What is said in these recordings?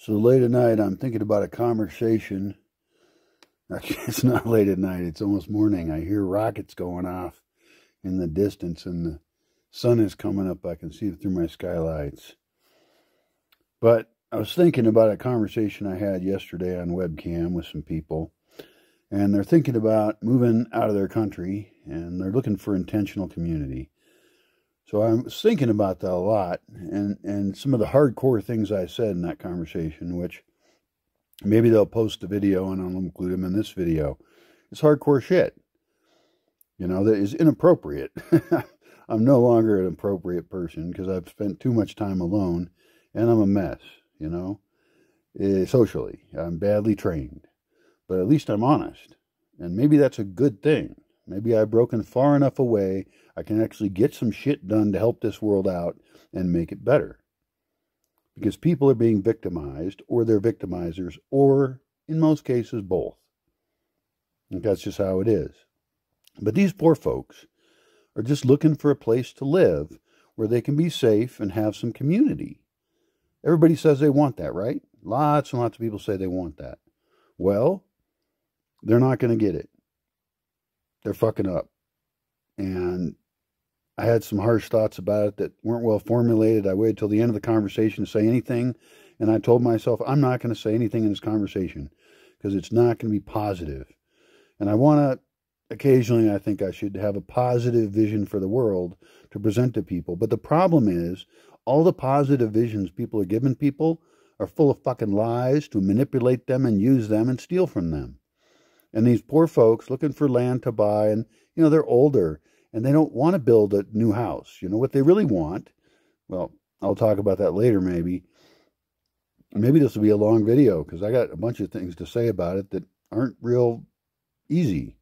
So late at night, I'm thinking about a conversation. Actually, it's not late at night, it's almost morning. I hear rockets going off in the distance, and the sun is coming up. I can see it through my skylights. But I was thinking about a conversation I had yesterday on webcam with some people, and they're thinking about moving out of their country, and they're looking for intentional community. So I was thinking about that a lot, and and some of the hardcore things I said in that conversation, which maybe they'll post a video and I'll include them in this video. It's hardcore shit, you know, that is inappropriate. I'm no longer an appropriate person because I've spent too much time alone, and I'm a mess, you know, uh, socially. I'm badly trained, but at least I'm honest, and maybe that's a good thing. Maybe I've broken far enough away I can actually get some shit done to help this world out and make it better. Because people are being victimized, or they're victimizers, or in most cases, both. And that's just how it is. But these poor folks are just looking for a place to live where they can be safe and have some community. Everybody says they want that, right? Lots and lots of people say they want that. Well, they're not going to get it. They're fucking up. And I had some harsh thoughts about it that weren't well formulated. I waited till the end of the conversation to say anything, and I told myself I'm not going to say anything in this conversation because it's not going to be positive. And I want to occasionally I think I should have a positive vision for the world to present to people. But the problem is all the positive visions people are giving people are full of fucking lies to manipulate them and use them and steal from them. And these poor folks looking for land to buy and you know they're older and they don't want to build a new house. You know what they really want? Well, I'll talk about that later maybe. Maybe this will be a long video because I got a bunch of things to say about it that aren't real easy.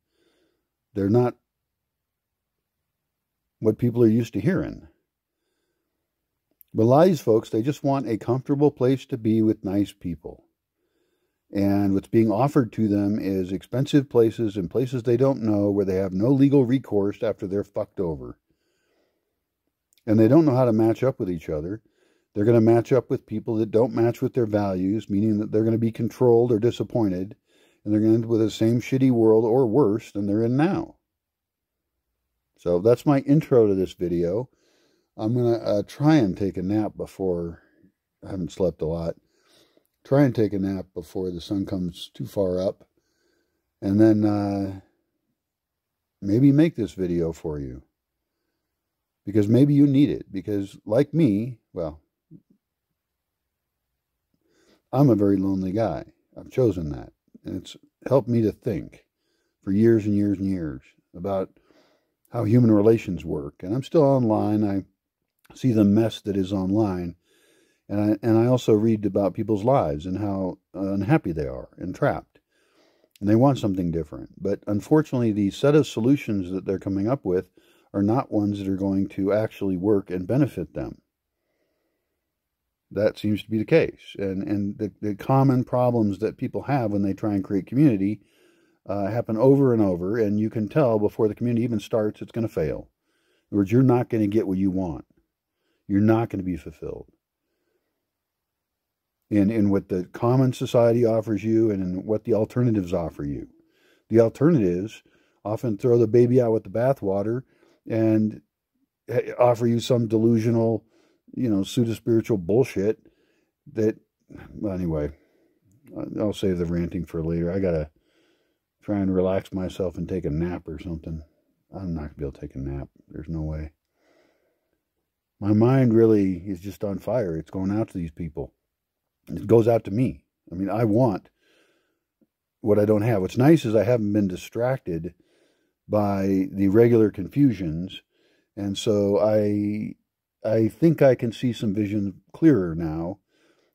They're not what people are used to hearing. But a lot of these folks, they just want a comfortable place to be with nice people. And what's being offered to them is expensive places and places they don't know where they have no legal recourse after they're fucked over. And they don't know how to match up with each other. They're going to match up with people that don't match with their values, meaning that they're going to be controlled or disappointed, and they're going to end with the same shitty world or worse than they're in now. So that's my intro to this video. I'm going to uh, try and take a nap before I haven't slept a lot try and take a nap before the sun comes too far up. And then uh, maybe make this video for you. Because maybe you need it. Because, like me, well, I'm a very lonely guy. I've chosen that. And it's helped me to think for years and years and years about how human relations work. And I'm still online. I see the mess that is online and I, and I also read about people's lives and how unhappy they are and trapped. And they want something different. But unfortunately, the set of solutions that they're coming up with are not ones that are going to actually work and benefit them. That seems to be the case. And, and the, the common problems that people have when they try and create community uh, happen over and over. And you can tell before the community even starts, it's going to fail. In other words, you're not going to get what you want. You're not going to be fulfilled in, in what the common society offers you and in what the alternatives offer you. The alternatives often throw the baby out with the bathwater and eh, offer you some delusional, you know, pseudo spiritual bullshit that, well, anyway, I'll save the ranting for later. I gotta try and relax myself and take a nap or something. I'm not gonna be able to take a nap. There's no way. My mind really is just on fire. It's going out to these people. It goes out to me. I mean, I want what I don't have. What's nice is I haven't been distracted by the regular confusions, and so I I think I can see some vision clearer now.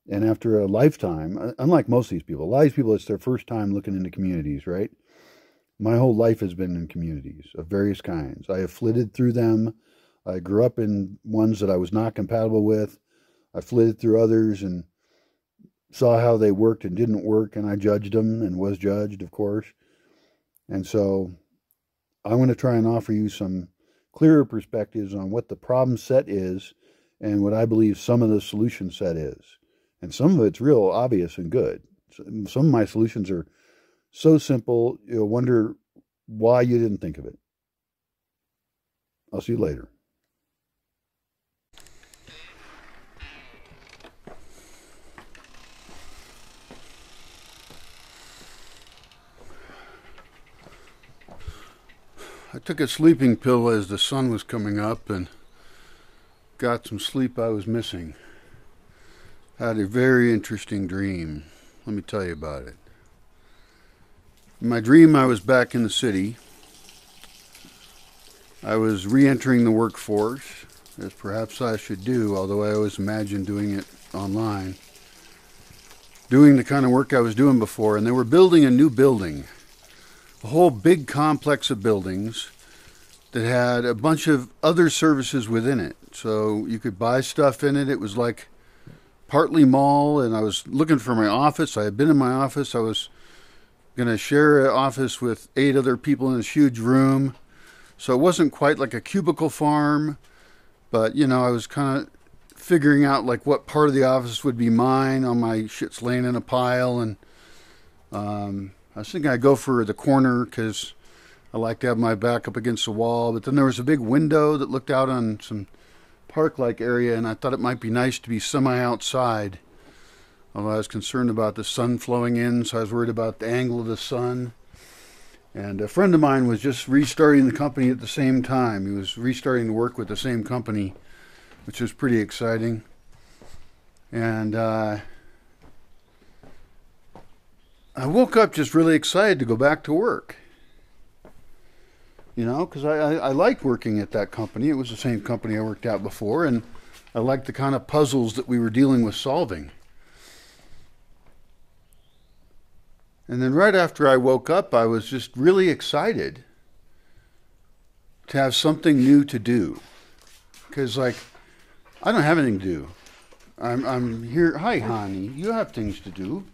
And after a lifetime, unlike most of these people, a lot of these people, it's their first time looking into communities, right? My whole life has been in communities of various kinds. I have flitted through them. I grew up in ones that I was not compatible with. I flitted through others and saw how they worked and didn't work, and I judged them and was judged, of course. And so I'm going to try and offer you some clearer perspectives on what the problem set is and what I believe some of the solution set is. And some of it's real obvious and good. Some of my solutions are so simple, you'll wonder why you didn't think of it. I'll see you later. I took a sleeping pill as the sun was coming up and got some sleep I was missing. Had a very interesting dream. Let me tell you about it. In my dream, I was back in the city. I was re entering the workforce, as perhaps I should do, although I always imagined doing it online. Doing the kind of work I was doing before, and they were building a new building. A whole big complex of buildings that had a bunch of other services within it. So you could buy stuff in it. It was like partly mall, and I was looking for my office. I had been in my office. I was going to share an office with eight other people in this huge room. So it wasn't quite like a cubicle farm, but you know, I was kind of figuring out like what part of the office would be mine. All my shit's laying in a pile, and um, I was thinking I'd go for the corner because I like to have my back up against the wall. But then there was a big window that looked out on some park-like area, and I thought it might be nice to be semi-outside Although I was concerned about the sun flowing in, so I was worried about the angle of the sun. And a friend of mine was just restarting the company at the same time. He was restarting to work with the same company, which was pretty exciting. And uh, I woke up just really excited to go back to work. You know, because I, I, I liked working at that company. It was the same company I worked at before, and I liked the kind of puzzles that we were dealing with solving. And then right after I woke up, I was just really excited to have something new to do. Because, like, I don't have anything to do. I'm, I'm here. Hi, honey. You have things to do.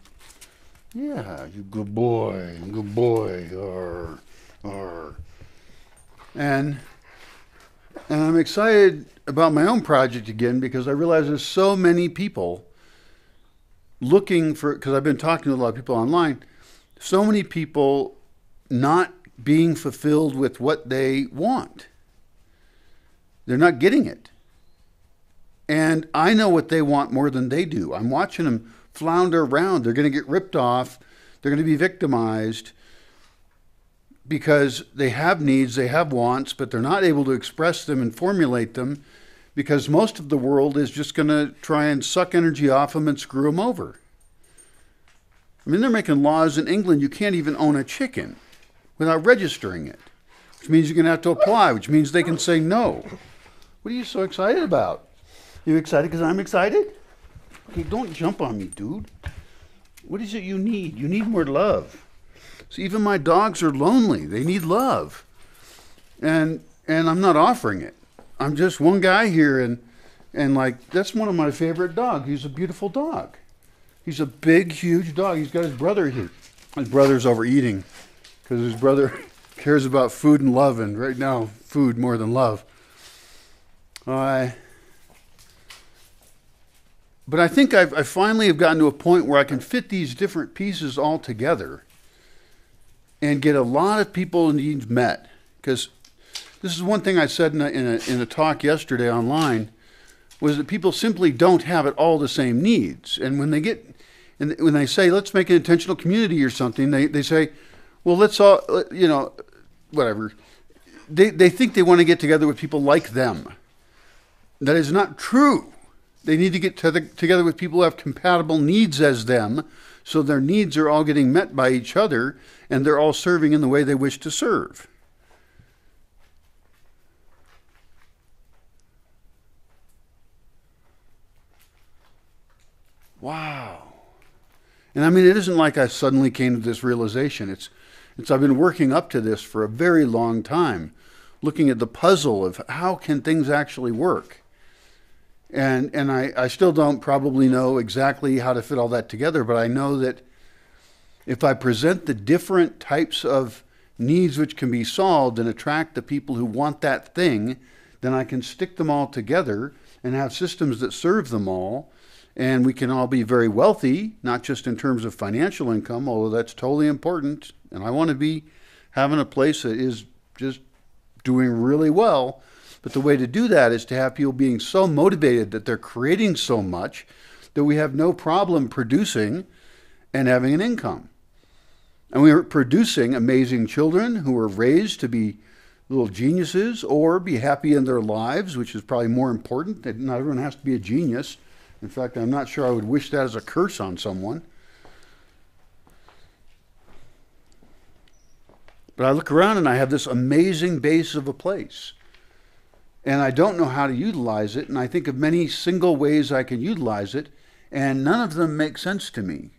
Yeah, you good boy. Good boy. Or, or. And, and I'm excited about my own project again because I realize there's so many people looking for, because I've been talking to a lot of people online so many people not being fulfilled with what they want. They're not getting it. And I know what they want more than they do. I'm watching them flounder around. They're going to get ripped off. They're going to be victimized because they have needs, they have wants, but they're not able to express them and formulate them because most of the world is just going to try and suck energy off them and screw them over. I mean, they're making laws in England you can't even own a chicken without registering it, which means you're going to have to apply, which means they can say no. What are you so excited about? You excited because I'm excited? Okay, don't jump on me, dude. What is it you need? You need more love. See, even my dogs are lonely. They need love. And and I'm not offering it. I'm just one guy here and and like that's one of my favorite dogs. He's a beautiful dog. He's a big, huge dog. He's got his brother here. His brother's overeating because his brother cares about food and love, and right now, food more than love. Uh, but I think I've, I finally have gotten to a point where I can fit these different pieces all together and get a lot of people's needs met. Because this is one thing I said in a, in a, in a talk yesterday online was that people simply don't have it all the same needs. And when they get and when they say let's make an intentional community or something, they, they say, well, let's all you know, whatever. They they think they want to get together with people like them. That is not true. They need to get to the, together with people who have compatible needs as them, so their needs are all getting met by each other, and they're all serving in the way they wish to serve. Wow. And I mean, it isn't like I suddenly came to this realization. It's, it's I've been working up to this for a very long time, looking at the puzzle of how can things actually work. And, and I, I still don't probably know exactly how to fit all that together, but I know that if I present the different types of needs which can be solved and attract the people who want that thing, then I can stick them all together and have systems that serve them all and we can all be very wealthy, not just in terms of financial income, although that's totally important. And I want to be having a place that is just doing really well. But the way to do that is to have people being so motivated that they're creating so much that we have no problem producing and having an income. And we are producing amazing children who are raised to be little geniuses or be happy in their lives, which is probably more important. Not everyone has to be a genius. In fact, I'm not sure I would wish that as a curse on someone. But I look around and I have this amazing base of a place. And I don't know how to utilize it. And I think of many single ways I can utilize it. And none of them make sense to me.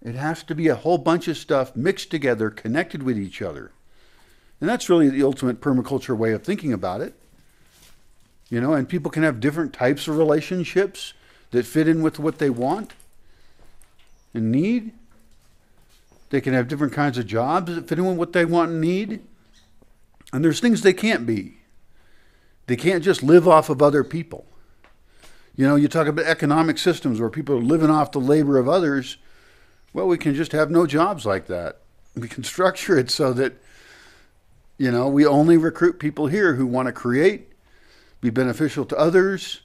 It has to be a whole bunch of stuff mixed together, connected with each other. And that's really the ultimate permaculture way of thinking about it. You know, and people can have different types of relationships that fit in with what they want and need. They can have different kinds of jobs that fit in with what they want and need. And there's things they can't be. They can't just live off of other people. You know, you talk about economic systems where people are living off the labor of others. Well, we can just have no jobs like that. We can structure it so that, you know, we only recruit people here who want to create be beneficial to others.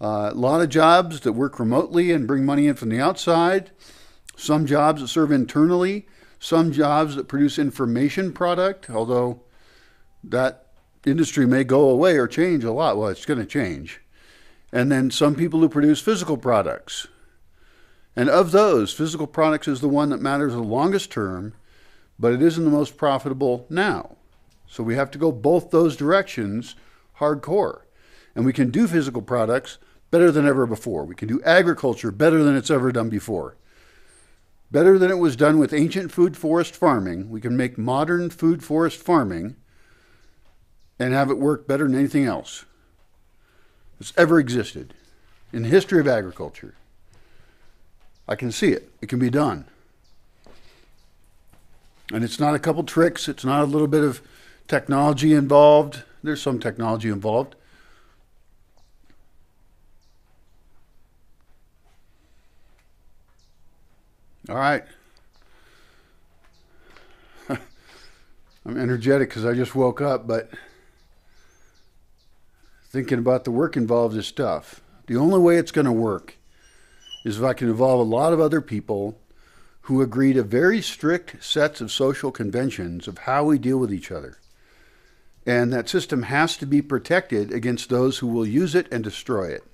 Uh, a lot of jobs that work remotely and bring money in from the outside. Some jobs that serve internally. Some jobs that produce information product, although that industry may go away or change a lot. Well, it's going to change. And then some people who produce physical products. And of those, physical products is the one that matters the longest term, but it isn't the most profitable now. So we have to go both those directions hardcore. And we can do physical products better than ever before. We can do agriculture better than it's ever done before. Better than it was done with ancient food forest farming. We can make modern food forest farming and have it work better than anything else that's ever existed in the history of agriculture. I can see it. It can be done. And it's not a couple tricks, it's not a little bit of technology involved. There's some technology involved. All right. I'm energetic because I just woke up, but thinking about the work involved is tough. The only way it's going to work is if I can involve a lot of other people who agree to very strict sets of social conventions of how we deal with each other. And that system has to be protected against those who will use it and destroy it.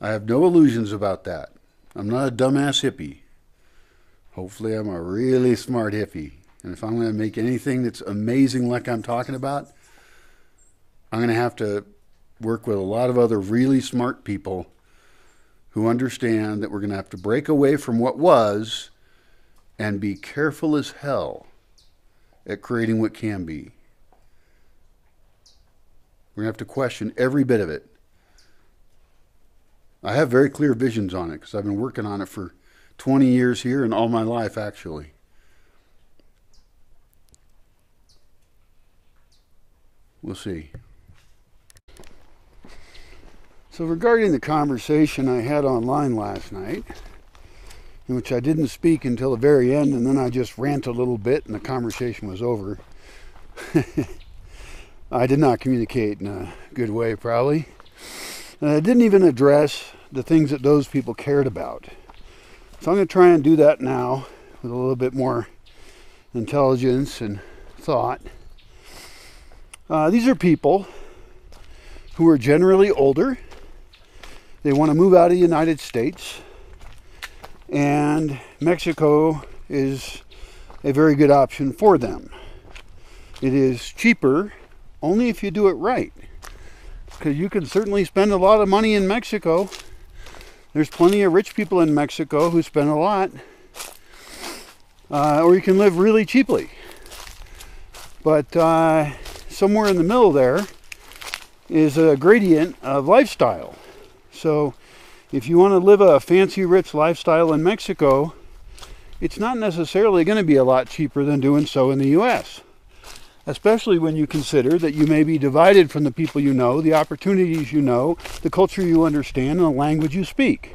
I have no illusions about that. I'm not a dumbass hippie. Hopefully, I'm a really smart hippie. And if I'm going to make anything that's amazing like I'm talking about, I'm going to have to work with a lot of other really smart people who understand that we're going to have to break away from what was and be careful as hell at creating what can be. We're going to have to question every bit of it. I have very clear visions on it because I've been working on it for 20 years here and all my life, actually. We'll see. So, regarding the conversation I had online last night, in which I didn't speak until the very end, and then I just rant a little bit, and the conversation was over. I did not communicate in a good way, probably. And I didn't even address the things that those people cared about. So I'm going to try and do that now with a little bit more intelligence and thought. Uh, these are people who are generally older. They want to move out of the United States and Mexico is a very good option for them. It is cheaper only if you do it right. Because you can certainly spend a lot of money in Mexico. There's plenty of rich people in Mexico who spend a lot. Uh, or you can live really cheaply. But uh, somewhere in the middle there is a gradient of lifestyle. So if you want to live a fancy, rich lifestyle in Mexico, it's not necessarily going to be a lot cheaper than doing so in the U.S. especially when you consider that you may be divided from the people you know, the opportunities you know, the culture you understand, and the language you speak.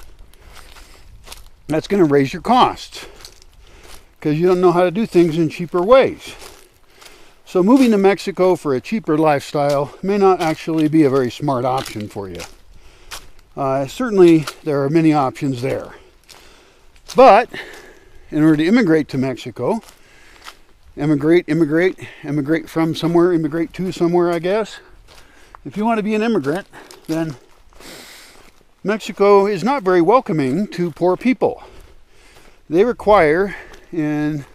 That's going to raise your costs because you don't know how to do things in cheaper ways. So, moving to Mexico for a cheaper lifestyle may not actually be a very smart option for you. Uh, certainly, there are many options there. But in order to immigrate to Mexico, immigrate, immigrate, immigrate from somewhere, immigrate to somewhere, I guess. If you want to be an immigrant, then Mexico is not very welcoming to poor people. They require in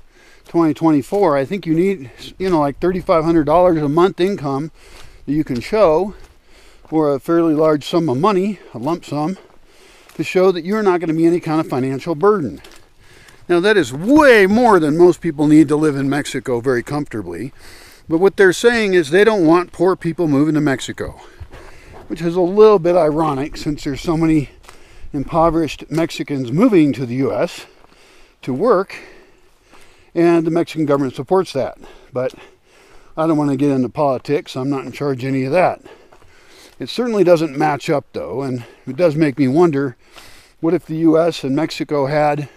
2024, I think you need, you know, like $3,500 a month income that you can show, or a fairly large sum of money, a lump sum, to show that you're not going to be any kind of financial burden. Now, that is way more than most people need to live in Mexico very comfortably. But what they're saying is they don't want poor people moving to Mexico, which is a little bit ironic since there's so many impoverished Mexicans moving to the U.S. to work, and the Mexican government supports that. But I don't want to get into politics, I'm not in charge of any of that. It certainly doesn't match up, though, and it does make me wonder what if the U.S. and Mexico had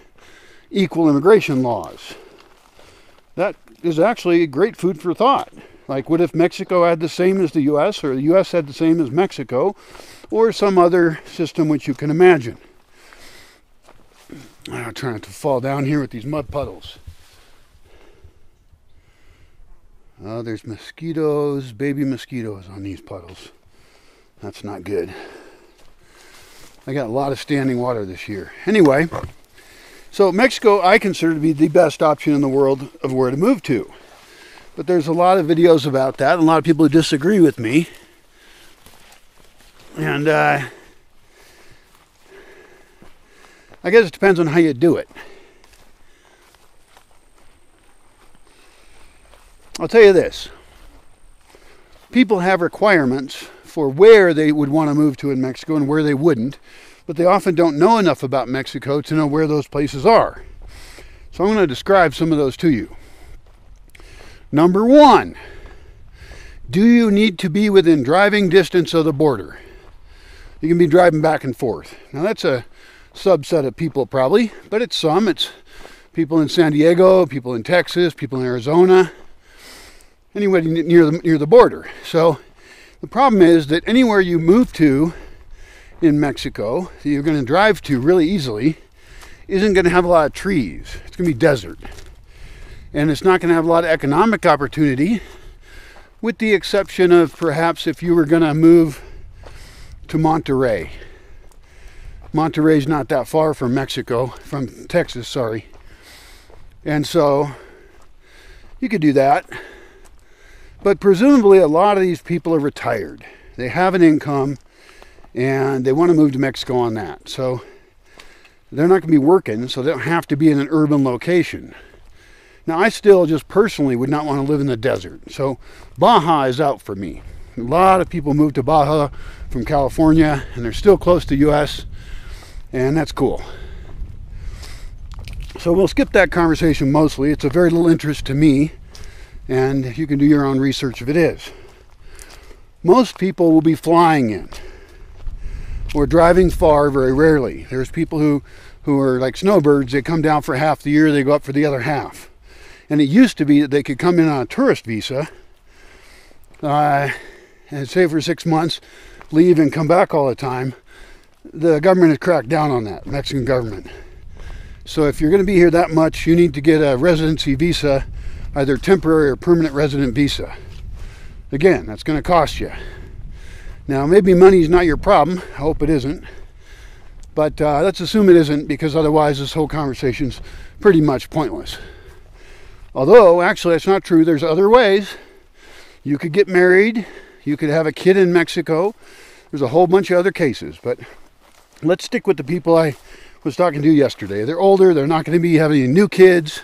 equal immigration laws. That is actually great food for thought. Like, what if Mexico had the same as the US, or the US had the same as Mexico, or some other system which you can imagine? I'm trying to fall down here with these mud puddles. Oh, there's mosquitoes, baby mosquitoes on these puddles. That's not good. I got a lot of standing water this year. Anyway, so Mexico I consider to be the best option in the world of where to move to. But there's a lot of videos about that, and a lot of people who disagree with me. And uh, I guess it depends on how you do it. I'll tell you this people have requirements for where they would want to move to in Mexico and where they wouldn't but they often don't know enough about Mexico to know where those places are. So I'm going to describe some of those to you. Number one, do you need to be within driving distance of the border? You can be driving back and forth. Now that's a subset of people probably, but it's some. It's people in San Diego, people in Texas, people in Arizona, anybody near the near the border. So the problem is that anywhere you move to in Mexico that you're going to drive to really easily isn't going to have a lot of trees. It's going to be desert. And it's not going to have a lot of economic opportunity, with the exception of perhaps if you were going to move to Monterrey. Monterrey's not that far from Mexico, from Texas, sorry. And so you could do that. But presumably, a lot of these people are retired. They have an income and they want to move to Mexico on that. So they're not going to be working, so they don't have to be in an urban location. Now, I still just personally would not want to live in the desert. So Baja is out for me. A lot of people move to Baja from California, and they're still close to US, and that's cool. So we'll skip that conversation mostly. It's of very little interest to me, and you can do your own research if it is. Most people will be flying in or driving far very rarely. There's people who, who are like snowbirds, they come down for half the year, they go up for the other half. And it used to be that they could come in on a tourist visa uh, and stay for six months, leave and come back all the time. The government has cracked down on that, Mexican government. So if you're going to be here that much, you need to get a residency visa, either temporary or permanent resident visa. Again, that's going to cost you. Now, maybe money's not your problem. I hope it isn't. But uh, let's assume it isn't because otherwise this whole conversation's pretty much pointless. Although, actually, that's not true. There's other ways. You could get married. You could have a kid in Mexico. There's a whole bunch of other cases. But let's stick with the people I was talking to yesterday. They're older. They're not going to be having any new kids.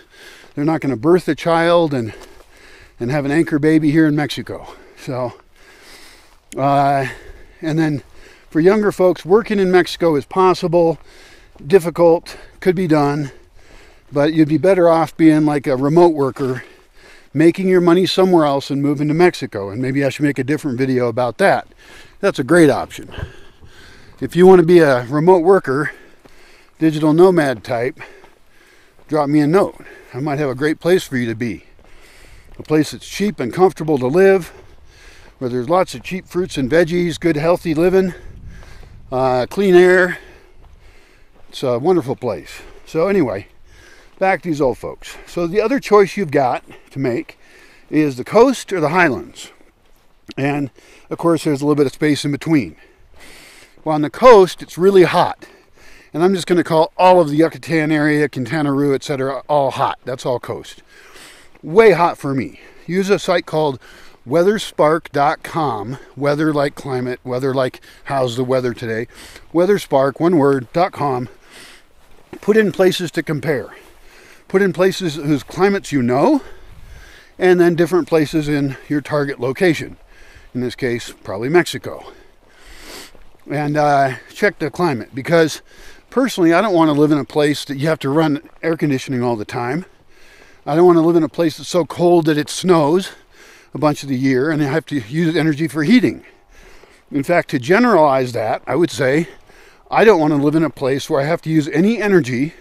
They're not going to birth a child and and have an anchor baby here in Mexico. So uh, and then for younger folks, working in Mexico is possible, difficult, could be done, but you'd be better off being like a remote worker making your money somewhere else and moving to Mexico. And maybe I should make a different video about that. That's a great option. If you want to be a remote worker, digital nomad type, drop me a note. I might have a great place for you to be. A place that's cheap and comfortable to live, where there's lots of cheap fruits and veggies, good healthy living, uh, clean air. It's a wonderful place. So anyway, back to these old folks. So the other choice you've got to make is the coast or the highlands. And of course, there's a little bit of space in between. Well, on the coast, it's really hot. And I'm just going to call all of the Yucatan area, Quintana Roo, etc., all hot. That's all coast. Way hot for me. Use a site called weatherspark.com. Weather like climate, weather like how's the weather today. Weatherspark, one word.com. Put in places to compare put in places whose climates you know, and then different places in your target location. In this case, probably Mexico. And uh, check the climate because personally, I don't want to live in a place that you have to run air conditioning all the time. I don't want to live in a place that's so cold that it snows a bunch of the year and I have to use energy for heating. In fact, to generalize that, I would say I don't want to live in a place where I have to use any energy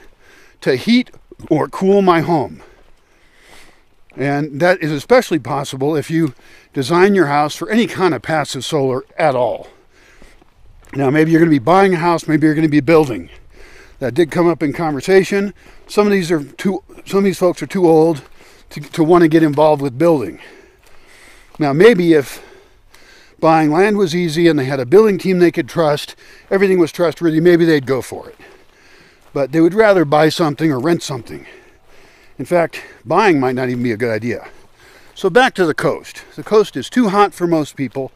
to heat or cool my home. And that is especially possible if you design your house for any kind of passive solar at all. Now, maybe you're going to be buying a house, maybe you're going to be building. That did come up in conversation. Some of these are too some of these folks are too old to, to want to get involved with building. Now, maybe if buying land was easy and they had a building team they could trust, everything was trustworthy, maybe they'd go for it but they would rather buy something or rent something. In fact, buying might not even be a good idea. So back to the coast. The coast is too hot for most people,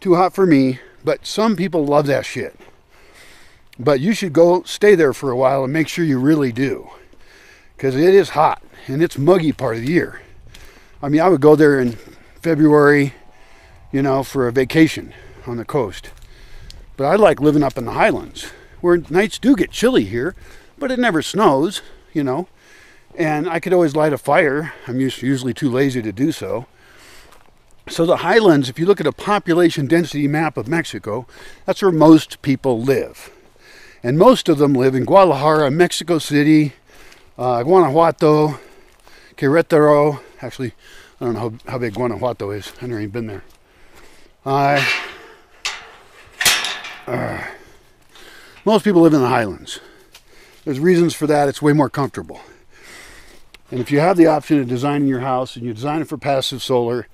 too hot for me, but some people love that shit. But you should go stay there for a while and make sure you really do. Because it is hot and it's muggy part of the year. I mean, I would go there in February, you know, for a vacation on the coast. But I like living up in the highlands where nights do get chilly here, but it never snows, you know. And I could always light a fire. I'm usually too lazy to do so. So the highlands, if you look at a population density map of Mexico, that's where most people live. And most of them live in Guadalajara, Mexico City, uh, Guanajuato, Querétaro. Actually, I don't know how, how big Guanajuato is. I've never even been there. Uh, uh, most people live in the highlands. There's reasons for that. It's way more comfortable. And if you have the option of designing your house and you design it for passive solar,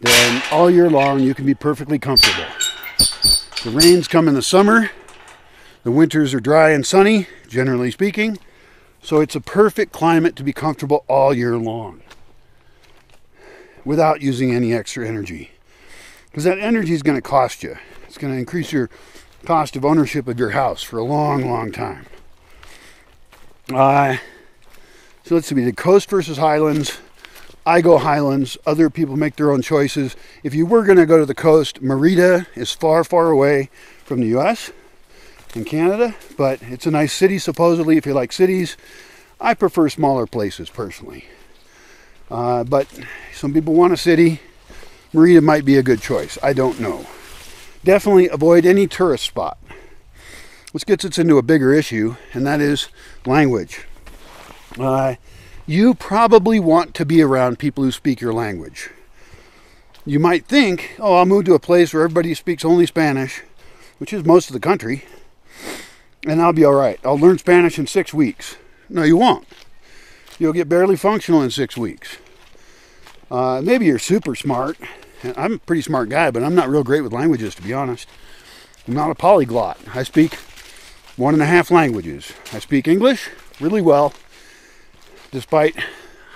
then all year long you can be perfectly comfortable. The rains come in the summer. The winters are dry and sunny, generally speaking. So it's a perfect climate to be comfortable all year long without using any extra energy. Because that energy is going to cost you. It's going to increase your cost of ownership of your house for a long, long time. Uh, so let's see, the coast versus highlands. I go highlands. Other people make their own choices. If you were going to go to the coast, Merida is far, far away from the U.S. and Canada, but it's a nice city supposedly if you like cities. I prefer smaller places personally. Uh, but some people want a city. Merida might be a good choice. I don't know definitely avoid any tourist spot. Which gets us into a bigger issue, and that is language. Uh, you probably want to be around people who speak your language. You might think, oh, I'll move to a place where everybody speaks only Spanish, which is most of the country, and I'll be all right. I'll learn Spanish in six weeks. No, you won't. You'll get barely functional in six weeks. Uh, maybe you're super smart I'm a pretty smart guy, but I'm not real great with languages, to be honest. I'm not a polyglot. I speak one and a half languages. I speak English really well, despite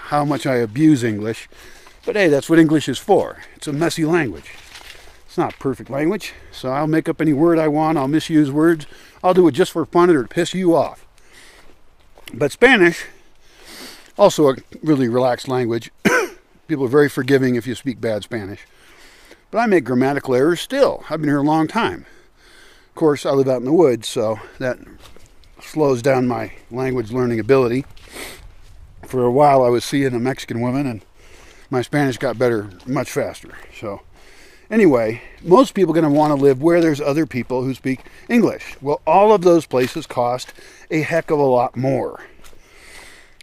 how much I abuse English. But hey, that's what English is for. It's a messy language. It's not perfect language, so I'll make up any word I want. I'll misuse words. I'll do it just for fun or to piss you off. But Spanish, also a really relaxed language. People are very forgiving if you speak bad Spanish. But I make grammatical errors still. I've been here a long time. Of course, I live out in the woods, so that slows down my language learning ability. For a while, I was seeing a Mexican woman, and my Spanish got better much faster. So, anyway, most people are going to want to live where there's other people who speak English. Well, all of those places cost a heck of a lot more.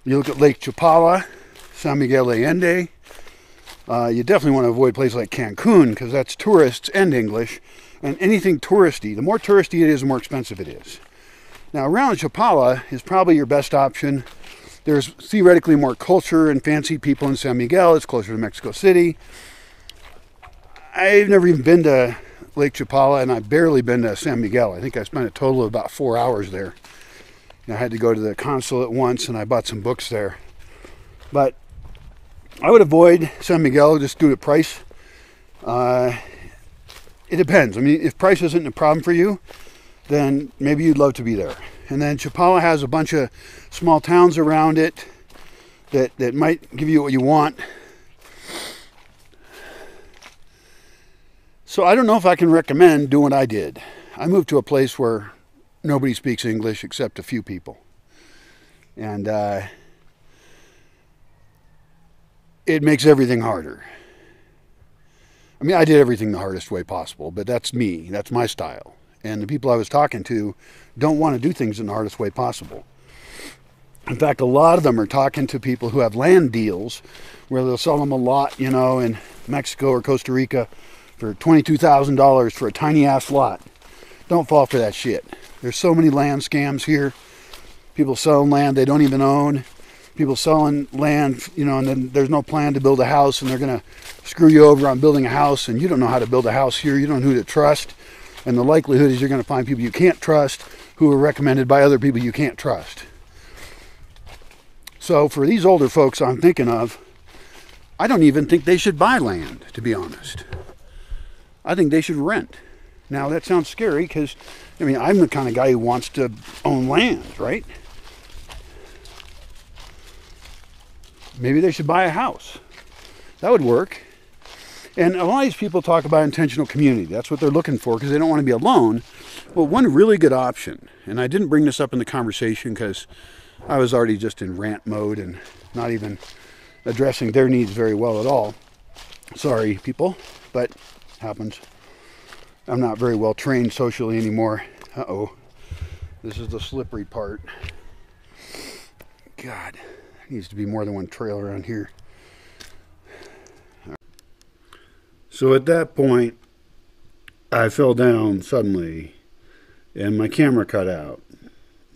You look at Lake Chapala, San Miguel de Allende. Uh, you definitely want to avoid places like Cancun because that's tourists and English. And anything touristy, the more touristy it is, the more expensive it is. Now, around Chapala is probably your best option. There's theoretically more culture and fancy people in San Miguel. It's closer to Mexico City. I've never even been to Lake Chapala, and I've barely been to San Miguel. I think I spent a total of about four hours there. I had to go to the consulate once, and I bought some books there. But I would avoid San Miguel just due to price. Uh, it depends. I mean, if price isn't a problem for you, then maybe you'd love to be there. And then Chapala has a bunch of small towns around it that, that might give you what you want. So I don't know if I can recommend doing what I did. I moved to a place where nobody speaks English except a few people. And uh, it makes everything harder. I mean, I did everything the hardest way possible, but that's me. That's my style. And the people I was talking to don't want to do things in the hardest way possible. In fact, a lot of them are talking to people who have land deals where they'll sell them a lot, you know, in Mexico or Costa Rica for $22,000 for a tiny ass lot. Don't fall for that shit. There's so many land scams here. People selling land they don't even own. People selling land, you know, and then there's no plan to build a house and they're going to screw you over on building a house and you don't know how to build a house here. You don't know who to trust. And the likelihood is you're going to find people you can't trust who are recommended by other people you can't trust. So for these older folks I'm thinking of, I don't even think they should buy land, to be honest. I think they should rent. Now that sounds scary because, I mean, I'm the kind of guy who wants to own land, right? Maybe they should buy a house. That would work. And a lot of these people talk about intentional community. That's what they're looking for because they don't want to be alone. Well, one really good option, and I didn't bring this up in the conversation because I was already just in rant mode and not even addressing their needs very well at all. Sorry, people, but happens. I'm not very well trained socially anymore. Uh oh. This is the slippery part. God, there needs to be more than one trail around here. So at that point, I fell down suddenly and my camera cut out.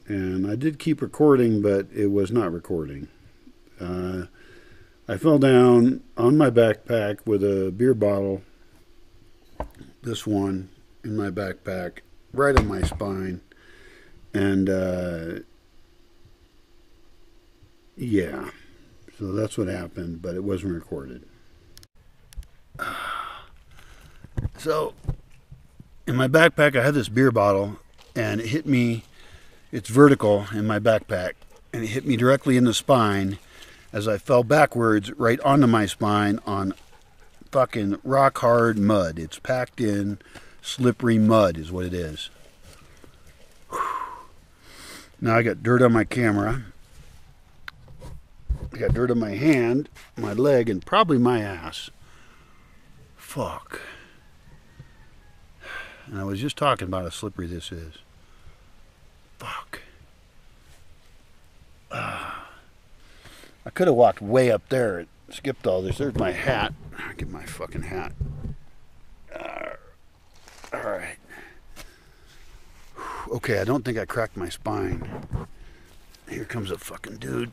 And I did keep recording, but it was not recording. Uh, I fell down on my backpack with a beer bottle, this one in my backpack, right on my spine. And uh, yeah, so that's what happened, but it wasn't recorded. So, in my backpack, I had this beer bottle, and it hit me. It's vertical in my backpack, and it hit me directly in the spine as I fell backwards right onto my spine on fucking rock hard mud. It's packed in slippery mud, is what it is. Now I got dirt on my camera. I got dirt on my hand, my leg, and probably my ass. Fuck. And I was just talking about how slippery this is. Fuck. Uh, I could have walked way up there skipped all this. There's my hat. Get my fucking hat. All right. Okay, I don't think I cracked my spine. Here comes a fucking dude.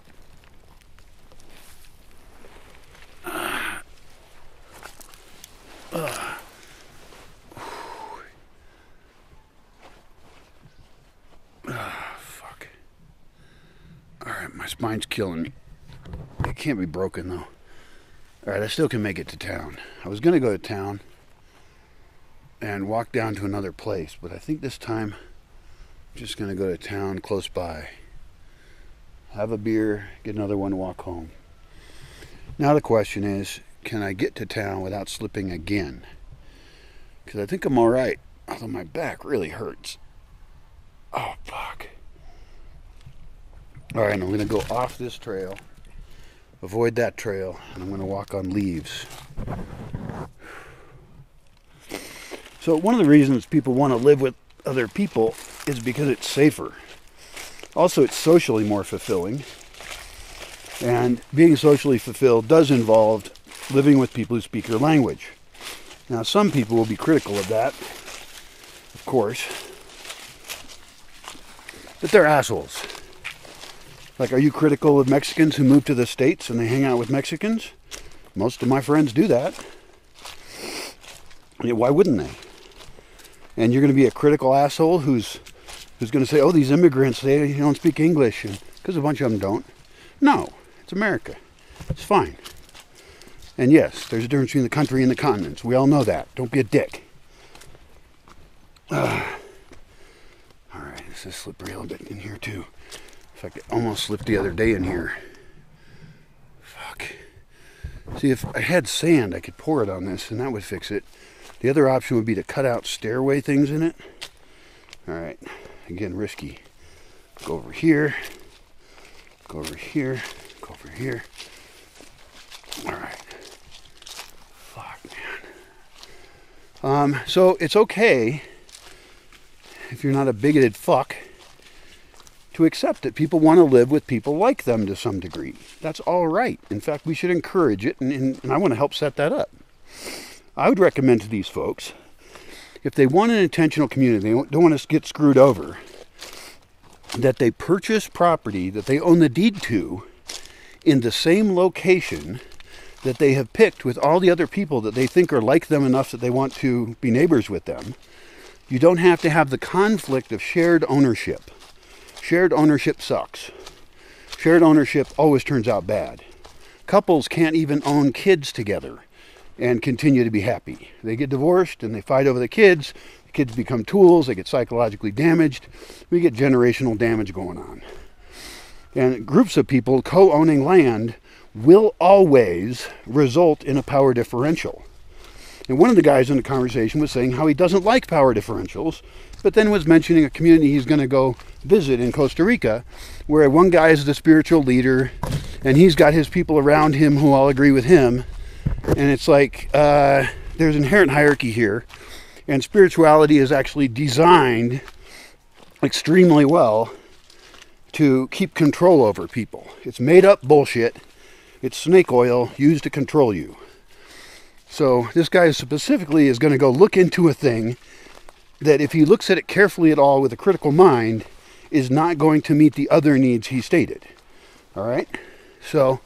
Uh, uh. Fuck. Alright, my spine's killing me. It can't be broken though. Alright, I still can make it to town. I was gonna go to town and walk down to another place, but I think this time I'm just gonna go to town close by. Have a beer, get another one, walk home. Now the question is, can I get to town without slipping again? Because I think I'm alright, although my back really hurts. Oh, fuck. All right, I'm going to go off this trail avoid that trail, and I'm going to walk on leaves. So, one of the reasons people want to live with other people is because it's safer. Also, it's socially more fulfilling. And being socially fulfilled does involve living with people who speak your language. Now, some people will be critical of that, of course, but they're assholes. Like, are you critical of Mexicans who move to the States and they hang out with Mexicans? Most of my friends do that. Yeah, why wouldn't they? And you're going to be a critical asshole who's who's going to say, "Oh, these immigrants they don't speak English," because a bunch of them don't. No, it's America. It's fine. And yes, there's a difference between the country and the continents. We all know that. Don't be a dick. Uh, all right, this is slippery a little bit in here too. It almost slipped the other day in here. Fuck. See, if I had sand, I could pour it on this, and that would fix it. The other option would be to cut out stairway things in it. All right, again, risky. Go over here, go over here, go over here. All right. Fuck, man. Um, so it's okay if you're not a bigoted fuck to accept that people want to live with people like them to some degree. That's all right. In fact, we should encourage it, and, and, and I want to help set that up. I would recommend to these folks, if they want an intentional community, they don't want to get screwed over, that they purchase property that they own the deed to in the same location that they have picked with all the other people that they think are like them enough that they want to be neighbors with them. You don't have to have the conflict of shared ownership. Shared ownership sucks. Shared ownership always turns out bad. Couples can't even own kids together and continue to be happy. They get divorced and they fight over the kids. The kids become tools, they get psychologically damaged. We get generational damage going on. And groups of people co owning land will always result in a power differential. And one of the guys in the conversation was saying how he doesn't like power differentials, but then was mentioning a community he's going to go visit in Costa Rica, where one guy is the spiritual leader, and he's got his people around him who all agree with him, and it's like uh, there's inherent hierarchy here, and spirituality is actually designed extremely well to keep control over people. It's made up bullshit. It's snake oil used to control you. So this guy specifically is going to go look into a thing that if he looks at it carefully at all with a critical mind is not going to meet the other needs he stated. All right? So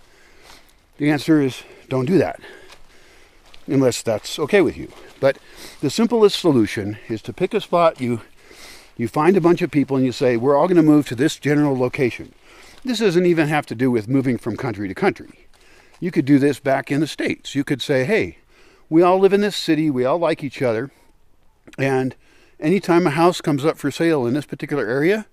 the answer is don't do that unless that's okay with you. But the simplest solution is to pick a spot you you find a bunch of people and you say we're all going to move to this general location. This doesn't even have to do with moving from country to country. You could do this back in the states. You could say, "Hey, we all live in this city, we all like each other, and anytime a house comes up for sale in this particular area,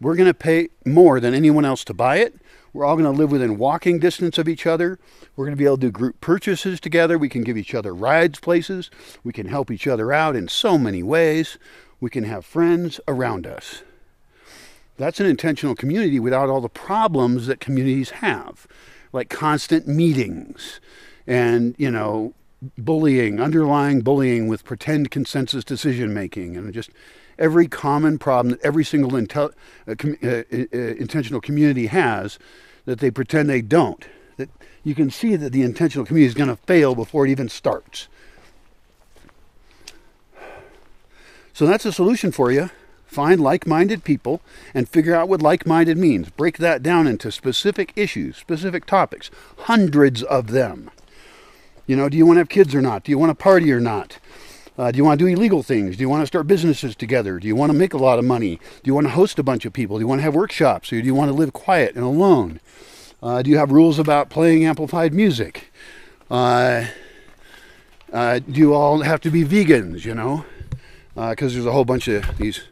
we're going to pay more than anyone else to buy it. We're all going to live within walking distance of each other. We're going to be able to do group purchases together. We can give each other rides places. We can help each other out in so many ways. We can have friends around us. That's an intentional community without all the problems that communities have, like constant meetings and, you know, bullying, underlying bullying with pretend consensus decision making, and just every common problem that every single intel, uh, com, uh, uh, uh, intentional community has that they pretend they don't. That you can see that the intentional community is going to fail before it even starts. So that's a solution for you. Find like minded people and figure out what like minded means. Break that down into specific issues, specific topics, hundreds of them. You know, do you want to have kids or not? Do you want to party or not? Uh, do you want to do illegal things? Do you want to start businesses together? Do you want to make a lot of money? Do you want to host a bunch of people? Do you want to have workshops? Or do you want to live quiet and alone? Uh, do you have rules about playing amplified music? Uh, uh do you all have to be vegans, you know? Because uh, there's a whole bunch of these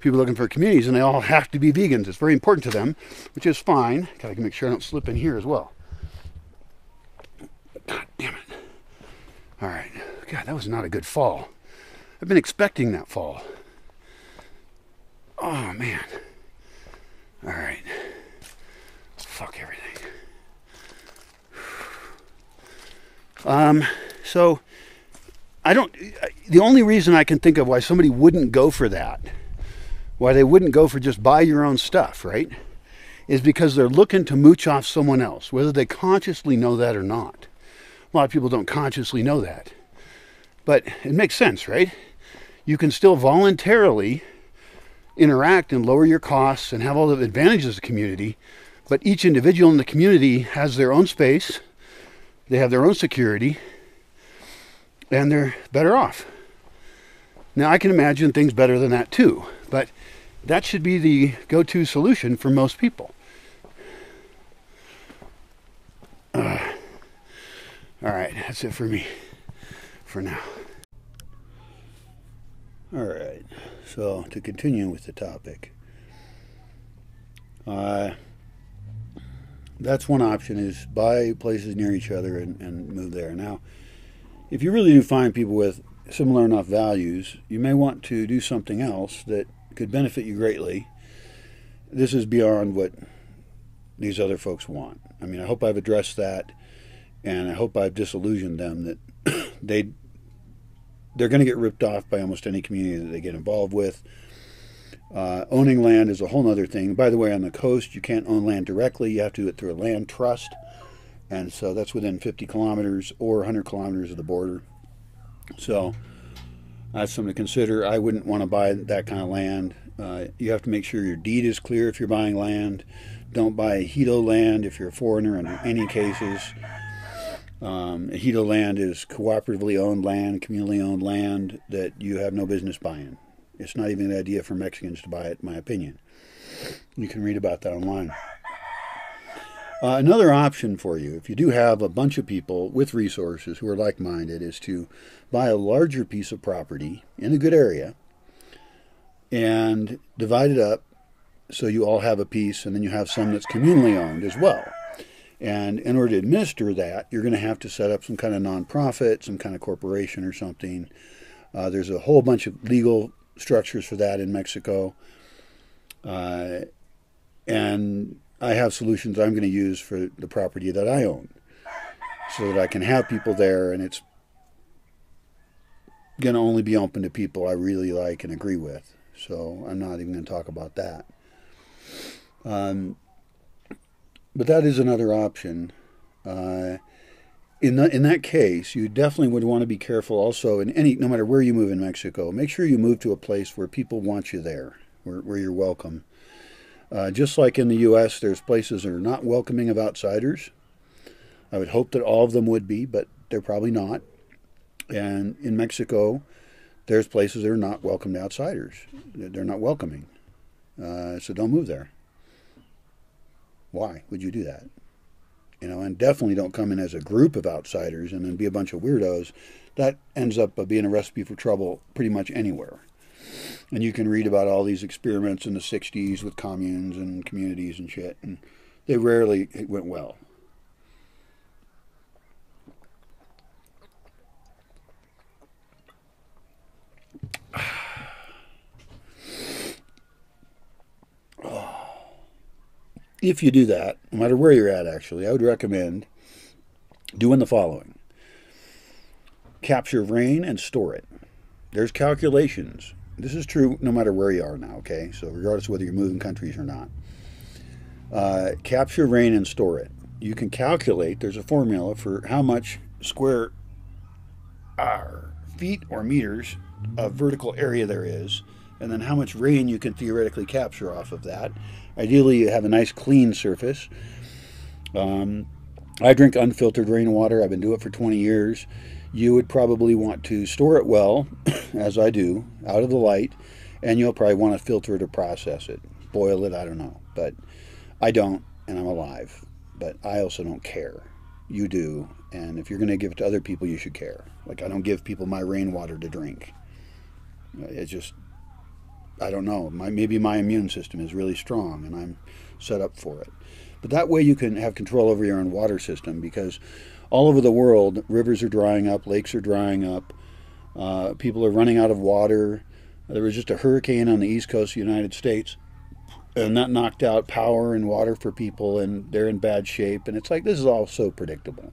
people looking for communities and they all have to be vegans. It's very important to them, which is fine. Gotta make sure I don't slip in here as well. God damn it. All right. God, that was not a good fall. I've been expecting that fall. Oh, man. All right. Fuck everything. Um, so I don't. The only reason I can think of why somebody wouldn't go for that, why they wouldn't go for just buy your own stuff, right, is because they're looking to mooch off someone else, whether they consciously know that or not. A lot of people don't consciously know that, but it makes sense, right? You can still voluntarily interact and lower your costs and have all the advantages of the community, but each individual in the community has their own space, they have their own security, and they're better off. Now, I can imagine things better than that too, but that should be the go to solution for most people. Uh, all right, that's it for me for now. All right, so to continue with the topic, uh, that's one option is buy places near each other and, and move there. Now, if you really do find people with similar enough values, you may want to do something else that could benefit you greatly. This is beyond what these other folks want. I mean, I hope I've addressed that, and I hope I've disillusioned them that they they're going to get ripped off by almost any community that they get involved with. Uh, owning land is a whole other thing. By the way, on the coast, you can't own land directly. You have to do it through a land trust. And so that's within 50 kilometers or 100 kilometers of the border. So that's something to consider. I wouldn't want to buy that kind of land. Uh, you have to make sure your deed is clear if you're buying land. Don't buy ejido land if you're a foreigner in any cases. Um, land is cooperatively owned land, communally owned land that you have no business buying. It's not even an idea for Mexicans to buy it, in my opinion. You can read about that online. Uh, another option for you, if you do have a bunch of people with resources who are like minded, is to buy a larger piece of property in a good area and divide it up so you all have a piece and then you have some that's communally owned as well. And in order to administer that, you're going to have to set up some kind of nonprofit, some kind of corporation or something. Uh, there's a whole bunch of legal structures for that in Mexico. Uh, and I have solutions I'm going to use for the property that I own so that I can have people there and it's going to only be open to people I really like and agree with. So I'm not even going to talk about that. Um, but that is another option. Uh, in the, in that case, you definitely would want to be careful. Also, in any no matter where you move in Mexico, make sure you move to a place where people want you there, where, where you're welcome. Uh, just like in the U.S., there's places that are not welcoming of outsiders. I would hope that all of them would be, but they're probably not. And in Mexico, there's places that are not welcome to outsiders. They're not welcoming. Uh, so don't move there. Why would you do that? You know, and definitely don't come in as a group of outsiders and then be a bunch of weirdos. That ends up being a recipe for trouble pretty much anywhere. And you can read about all these experiments in the 60s with communes and communities and shit. And they rarely went well. If you do that, no matter where you're at, actually, I would recommend doing the following capture rain and store it. There's calculations this is true no matter where you are now, okay? So, regardless of whether you're moving countries or not. Uh, capture rain and store it. You can calculate, there's a formula for how much square R, feet or meters of vertical area there is, and then how much rain you can theoretically capture off of that. Ideally, you have a nice clean surface. Um, I drink unfiltered rainwater. I've been doing it for 20 years you would probably want to store it well, as I do, out of the light, and you'll probably want to filter it or process it, boil it, I don't know. But I don't, and I'm alive. But I also don't care. You do, and if you're going to give it to other people, you should care. Like, I don't give people my rainwater to drink. It's just, I don't know. My, maybe my immune system is really strong, and I'm set up for it. But that way you can have control over your own water system because all over the world, rivers are drying up, lakes are drying up, uh, people are running out of water. There was just a hurricane on the east coast of the United States, and that knocked out power and water for people, and they're in bad shape. And it's like this is all so predictable.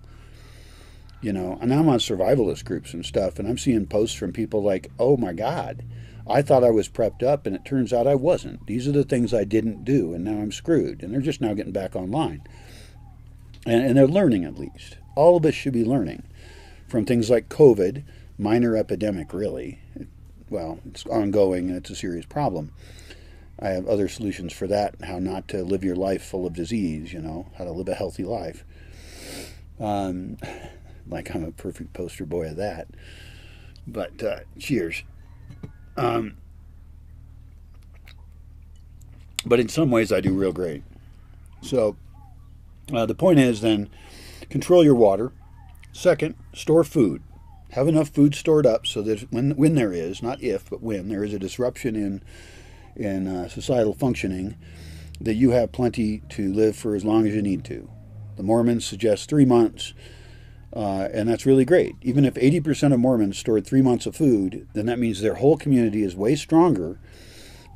You know, and I'm on survivalist groups and stuff, and I'm seeing posts from people like, "Oh my God, I thought I was prepped up, and it turns out I wasn't. These are the things I didn't do, and now I'm screwed." And they're just now getting back online, and, and they're learning at least. All of us should be learning from things like COVID, minor epidemic, really. Well, it's ongoing and it's a serious problem. I have other solutions for that, how not to live your life full of disease, you know, how to live a healthy life. Um, like I'm a perfect poster boy of that. But uh, cheers. Um, but in some ways, I do real great. So uh, the point is then control your water. Second, store food. Have enough food stored up so that when, when there is, not if, but when there is a disruption in, in uh, societal functioning, that you have plenty to live for as long as you need to. The Mormons suggest three months. Uh, and that's really great. Even if 80% of Mormons stored three months of food, then that means their whole community is way stronger.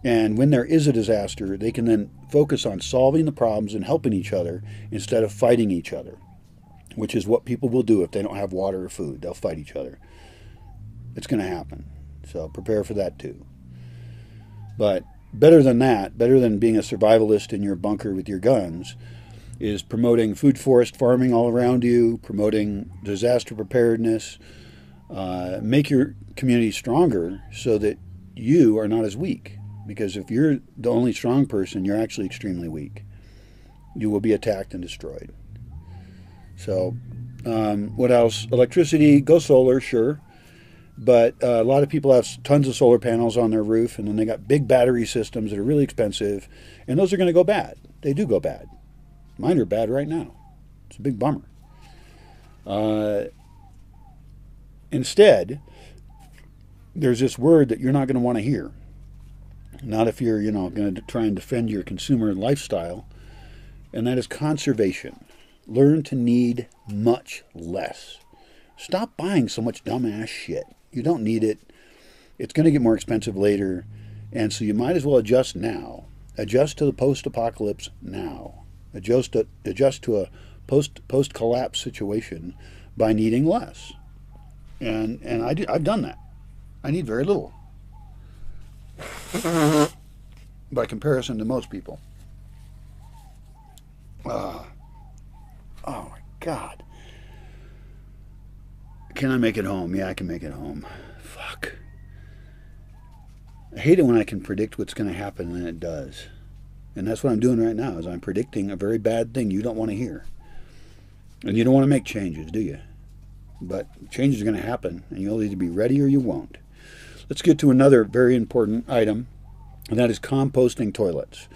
And when there is a disaster, they can then focus on solving the problems and helping each other instead of fighting each other, which is what people will do if they don't have water or food. They'll fight each other. It's going to happen. So prepare for that too. But better than that, better than being a survivalist in your bunker with your guns, is promoting food forest farming all around you, promoting disaster preparedness, uh, make your community stronger so that you are not as weak. Because if you're the only strong person, you're actually extremely weak. You will be attacked and destroyed. So, um, what else? Electricity, go solar, sure. But uh, a lot of people have tons of solar panels on their roof, and then they got big battery systems that are really expensive, and those are going to go bad. They do go bad. Mine are bad right now. It's a big bummer. Uh, instead, there's this word that you're not going to want to hear. Not if you're, you know, going to try and defend your consumer lifestyle, and that is conservation. Learn to need much less. Stop buying so much dumbass shit. You don't need it. It's going to get more expensive later, and so you might as well adjust now. Adjust to the post-apocalypse now adjust to, adjust to a post post collapse situation by needing less. And and I do, I've done that. I need very little by comparison to most people. Uh, oh my God. Can I make it home? Yeah, I can make it home. Fuck. I hate it when I can predict what's going to happen and it does. And that's what I'm doing right now is I'm predicting a very bad thing you don't want to hear. And you don't want to make changes, do you? But changes are going to happen, and you'll either be ready or you won't. Let's get to another very important item, and that is composting toilets.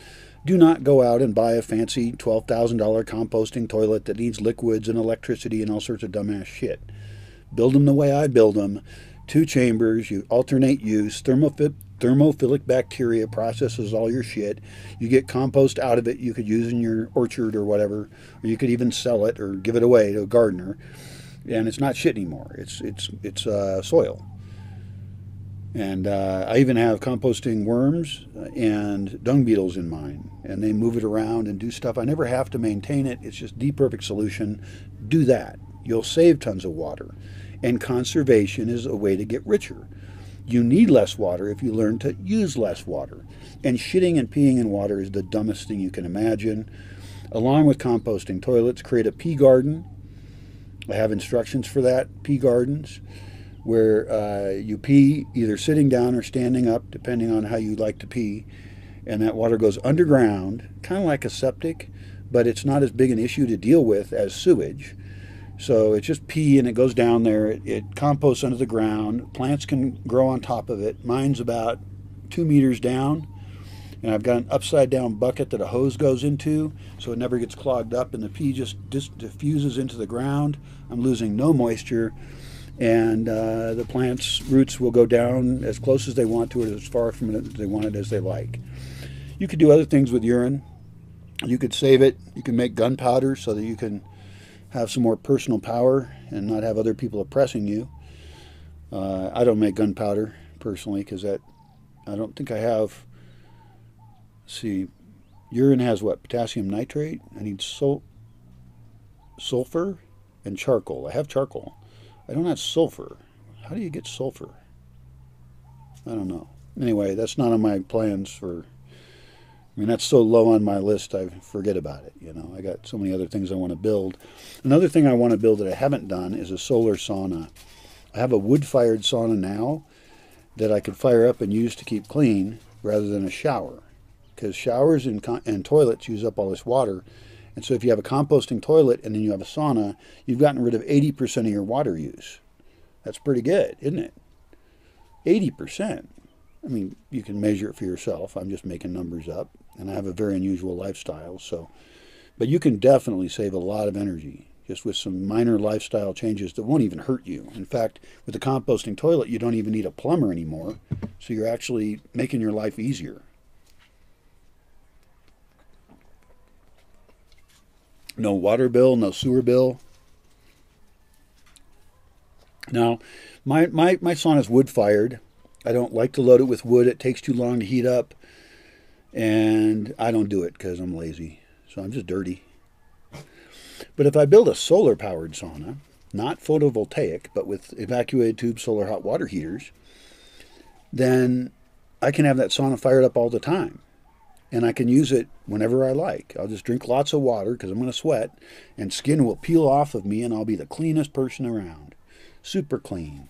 Do not go out and buy a fancy $12,000 composting toilet that needs liquids and electricity and all sorts of dumbass shit. Build them the way I build them. Two chambers, you alternate use, thermofit thermophilic bacteria processes all your shit. You get compost out of it you could use in your orchard or whatever, or you could even sell it or give it away to a gardener. And it's not shit anymore. It's it's it's uh, soil. And uh, I even have composting worms and dung beetles in mine, and they move it around and do stuff. I never have to maintain it. It's just the perfect solution. Do that. You'll save tons of water. And conservation is a way to get richer. You need less water if you learn to use less water. And shitting and peeing in water is the dumbest thing you can imagine. Along with composting toilets, create a pee garden. I have instructions for that, pee gardens, where uh, you pee either sitting down or standing up, depending on how you like to pee. And that water goes underground, kind of like a septic, but it's not as big an issue to deal with as sewage. So it's just pee and it goes down there. It, it, composts under the ground. Plants can grow on top of it. Mine's about two meters down. And I've got an upside down bucket that a hose goes into so it never gets clogged up and the pee just dis- diffuses into the ground. I'm losing no moisture. And uh, the plant's roots will go down as close as they want to it, as far from it as they want it as they like. You could do other things with urine. You could save it. You can make gunpowder so that you can have some more personal power and not have other people oppressing you. Uh, I don't make gunpowder personally because that I don't think I have. see, urine has what? Potassium nitrate. I need sul- sulfur and charcoal. I have charcoal. I don't have sulfur. How do you get sulfur? I don't know. Anyway, that's not on my plans for. I mean, that's so low on my list, I forget about it. You know, I got so many other things I want to build. Another thing I want to build that I haven't done is a solar sauna. I have a wood fired sauna now that I could fire up and use to keep clean rather than a shower. Because showers and, and toilets use up all this water. And so if you have a composting toilet and then you have a sauna, you've gotten rid of 80% of your water use. That's pretty good, isn't it? 80%. I mean, you can measure it for yourself. I'm just making numbers up. And I have a very unusual lifestyle. So, but you can definitely save a lot of energy just with some minor lifestyle changes that won't even hurt you. In fact, with the composting toilet, you don't even need a plumber anymore. So you're actually making your life easier. No water bill, no sewer bill. Now, my, my, my sauna is wood fired. I don't like to load it with wood. It takes too long to heat up. And I don't do it because I'm lazy. So I'm just dirty. But if I build a solar powered sauna, not photovoltaic, but with evacuated tube solar hot water heaters, then I can have that sauna fired up all the time. And I can use it whenever I like. I'll just drink lots of water because I'm going to sweat, and skin will peel off of me, and I'll be the cleanest person around. Super clean.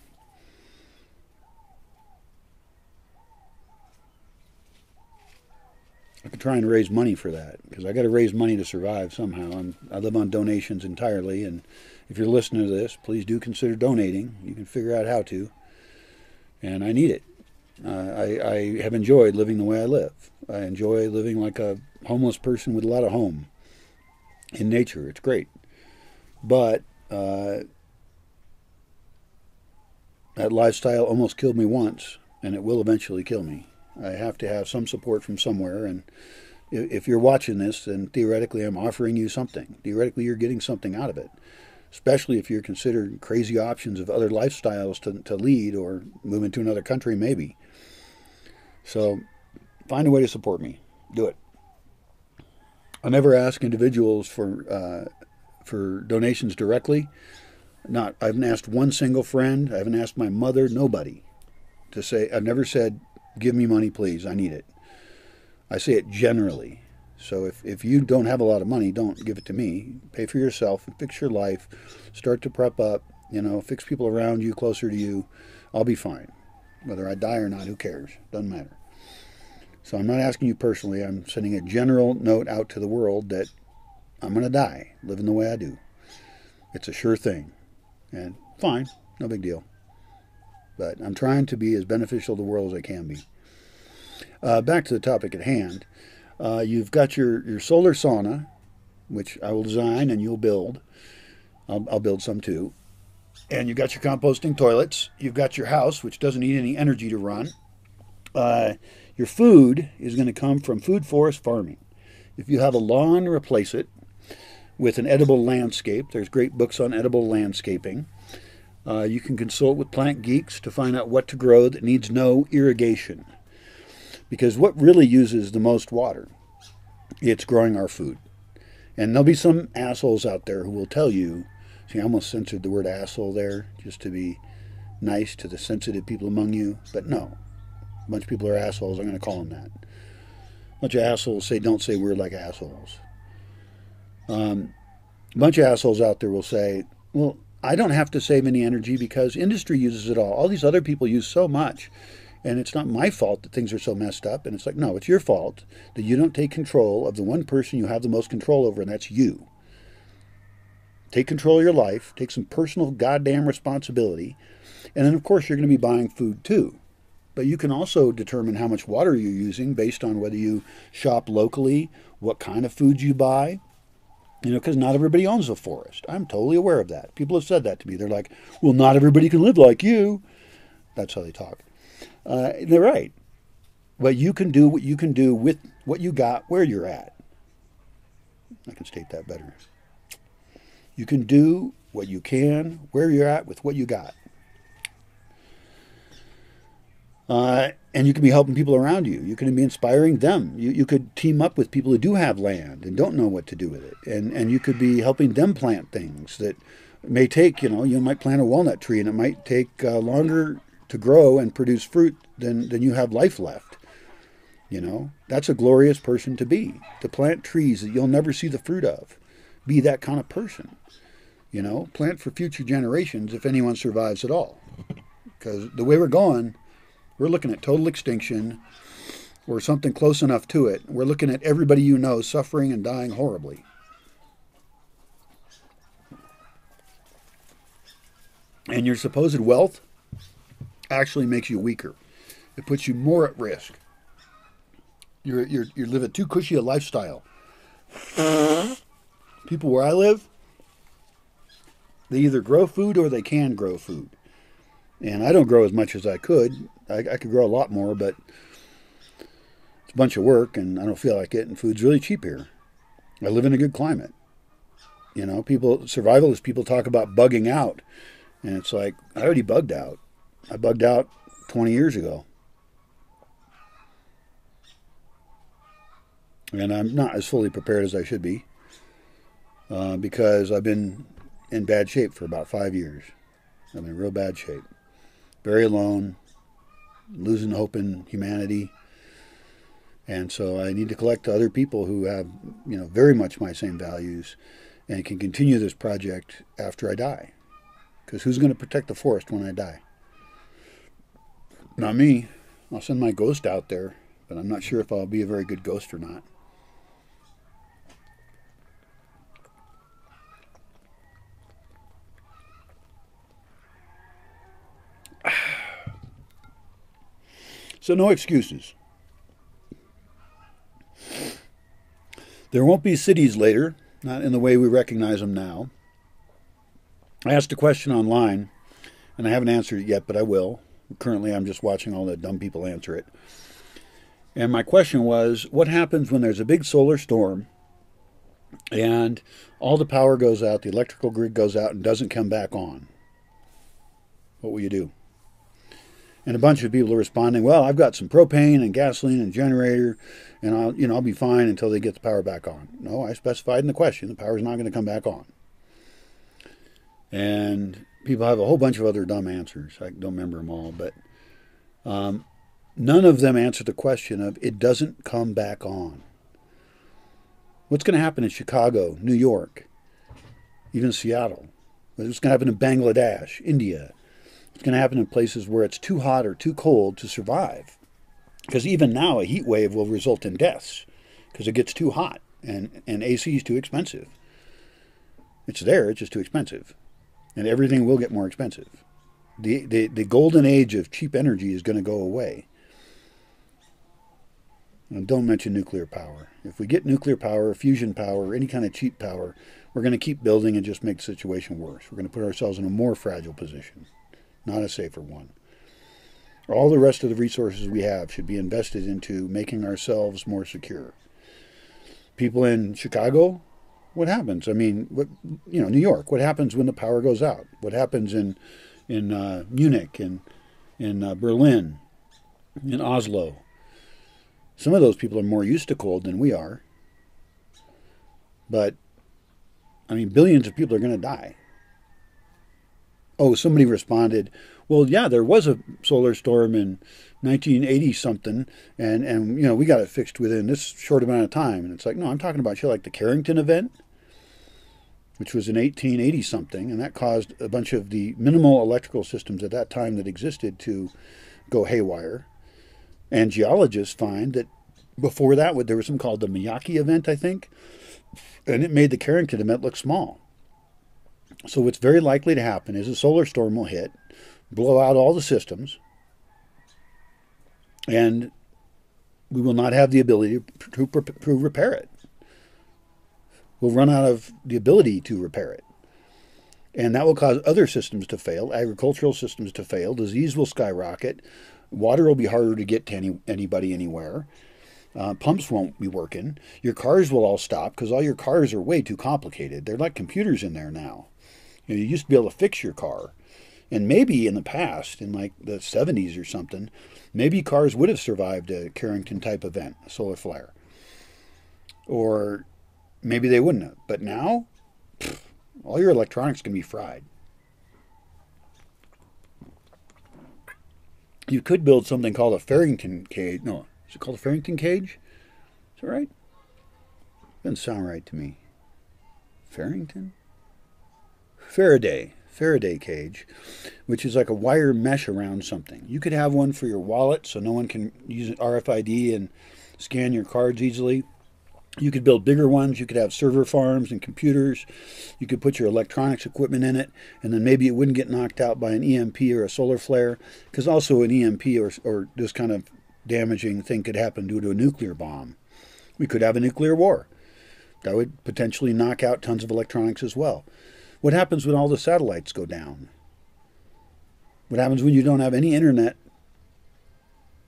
I could try and raise money for that because I got to raise money to survive somehow. And I live on donations entirely. And if you're listening to this, please do consider donating. You can figure out how to. And I need it. Uh, I, I have enjoyed living the way I live. I enjoy living like a homeless person with a lot of home in nature. It's great. But uh, that lifestyle almost killed me once, and it will eventually kill me. I have to have some support from somewhere. And if you're watching this, then theoretically I'm offering you something. Theoretically, you're getting something out of it, especially if you're considering crazy options of other lifestyles to, to lead or move into another country, maybe. So find a way to support me. Do it. I never ask individuals for uh, for donations directly. Not I haven't asked one single friend. I haven't asked my mother. Nobody to say. I've never said give me money, please. I need it. I say it generally. So if, if you don't have a lot of money, don't give it to me. Pay for yourself and fix your life. Start to prep up, you know, fix people around you, closer to you. I'll be fine. Whether I die or not, who cares? Doesn't matter. So I'm not asking you personally. I'm sending a general note out to the world that I'm going to die living the way I do. It's a sure thing. And fine, no big deal. But I'm trying to be as beneficial to the world as I can be. Uh, back to the topic at hand. Uh, you've got your, your solar sauna, which I will design and you'll build. I'll, I'll build some too. And you've got your composting toilets. You've got your house, which doesn't need any energy to run. Uh, your food is going to come from food forest farming. If you have a lawn, replace it with an edible landscape. There's great books on edible landscaping. Uh, you can consult with plant geeks to find out what to grow that needs no irrigation. Because what really uses the most water? It's growing our food. And there'll be some assholes out there who will tell you, see, I almost censored the word asshole there just to be nice to the sensitive people among you, but no. A bunch of people are assholes. I'm going to call them that. A bunch of assholes say, don't say we're like assholes. Um, a bunch of assholes out there will say, well, I don't have to save any energy because industry uses it all. All these other people use so much. And it's not my fault that things are so messed up. And it's like, no, it's your fault that you don't take control of the one person you have the most control over, and that's you. Take control of your life, take some personal goddamn responsibility. And then, of course, you're going to be buying food too. But you can also determine how much water you're using based on whether you shop locally, what kind of food you buy, you know, because not everybody owns a forest. I'm totally aware of that. People have said that to me. They're like, well, not everybody can live like you. That's how they talk. Uh, they're right. But you can do what you can do with what you got where you're at. I can state that better. You can do what you can where you're at with what you got. Uh, and you can be helping people around you. You can be inspiring them. You, you could team up with people who do have land and don't know what to do with it. And, and you could be helping them plant things that may take, you know, you might plant a walnut tree and it might take uh, longer to grow and produce fruit than, than you have life left. You know, that's a glorious person to be, to plant trees that you'll never see the fruit of. Be that kind of person. You know, plant for future generations if anyone survives at all. Because the way we're going, we're looking at total extinction or something close enough to it. We're looking at everybody you know suffering and dying horribly. And your supposed wealth actually makes you weaker. It puts you more at risk. You're, you're, you live a too cushy a lifestyle. People where I live, they either grow food or they can grow food. And I don't grow as much as I could. I, I could grow a lot more, but it's a bunch of work and I don't feel like it. And food's really cheap here. I live in a good climate. You know, people, survivalists people talk about bugging out. And it's like, I already bugged out. I bugged out 20 years ago. And I'm not as fully prepared as I should be uh, because I've been in bad shape for about five years. I'm in real bad shape. Very alone, losing hope in humanity. And so I need to collect other people who have, you know, very much my same values and can continue this project after I die. Because who's going to protect the forest when I die? Not me. I'll send my ghost out there, but I'm not sure if I'll be a very good ghost or not. So, no excuses. There won't be cities later, not in the way we recognize them now. I asked a question online, and I haven't answered it yet, but I will. Currently, I'm just watching all the dumb people answer it. And my question was what happens when there's a big solar storm and all the power goes out, the electrical grid goes out, and doesn't come back on? What will you do? And a bunch of people are responding, "Well, I've got some propane and gasoline and generator, and I'll, you know, I'll be fine until they get the power back on." No, I specified in the question the power is not going to come back on. And people have a whole bunch of other dumb answers. I don't remember them all, but um, none of them answer the question of it doesn't come back on. What's going to happen in Chicago, New York, even Seattle? What's going to happen in Bangladesh, India, it's going to happen in places where it's too hot or too cold to survive. Because even now, a heat wave will result in deaths because it gets too hot and, and AC is too expensive. It's there, it's just too expensive. And everything will get more expensive. The, the, the golden age of cheap energy is going to go away. And don't mention nuclear power. If we get nuclear power, fusion power, any kind of cheap power, we're going to keep building and just make the situation worse. We're going to put ourselves in a more fragile position not a safer one. All the rest of the resources we have should be invested into making ourselves more secure. People in Chicago, what happens? I mean, what you know, New York. What happens when the power goes out? What happens in in uh, Munich and in uh, Berlin, in Oslo? Some of those people are more used to cold than we are. But I mean, billions of people are going to die oh, somebody responded, well, yeah, there was a solar storm in 1980 something, and and you know we got it fixed within this short amount of time. And it's like, no, I'm talking about shit like the Carrington event, which was in 1880 something, and that caused a bunch of the minimal electrical systems at that time that existed to go haywire. And geologists find that before that, there was something called the Miyake event, I think, and it made the Carrington event look small. So what's very likely to happen is a solar storm will hit, blow out all the systems, and we will not have the ability to, to, to repair it. We'll run out of the ability to repair it. And that will cause other systems to fail, agricultural systems to fail, disease will skyrocket, water will be harder to get to any, anybody anywhere. Uh, pumps won't be working. Your cars will all stop because all your cars are way too complicated. They're like computers in there now. You, know, you used to be able to fix your car. And maybe in the past, in like the 70s or something, maybe cars would have survived a Carrington type event, a solar flare. Or maybe they wouldn't have. But now, pff, All your electronics can be fried. You could build something called a Farrington cage. No, is it called a Farrington cage? Is that right? Doesn't sound right to me. Farrington? Faraday. Faraday cage, which is like a wire mesh around something. You could have one for your wallet so no one can use RFID and scan your cards easily. You could build bigger ones. You could have server farms and computers. You could put your electronics equipment in it, and then maybe it wouldn't get knocked out by an EMP or a solar flare, because also an EMP or, or this kind of damaging thing could happen due to a nuclear bomb. We could have a nuclear war. That would potentially knock out tons of electronics as well. What happens when all the satellites go down? What happens when you don't have any internet?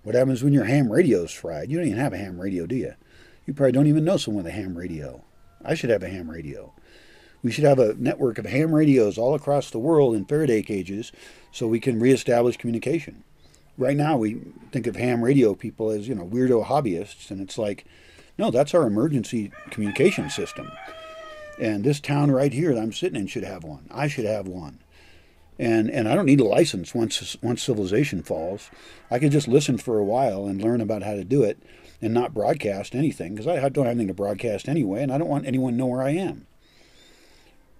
What happens when your ham radio's fried? You don't even have a ham radio, do you? You probably don't even know someone with a ham radio. I should have a ham radio. We should have a network of ham radios all across the world in Faraday cages so we can reestablish communication. Right now, we think of ham radio people as, you know, weirdo hobbyists, and it's like, no, that's our emergency communication system. And this town right here that I'm sitting in should have one. I should have one. And, and I don't need a license once once civilization falls. I can just listen for a while and learn about how to do it and not broadcast anything because I don't have anything to broadcast anyway, and I don't want anyone to know where I am.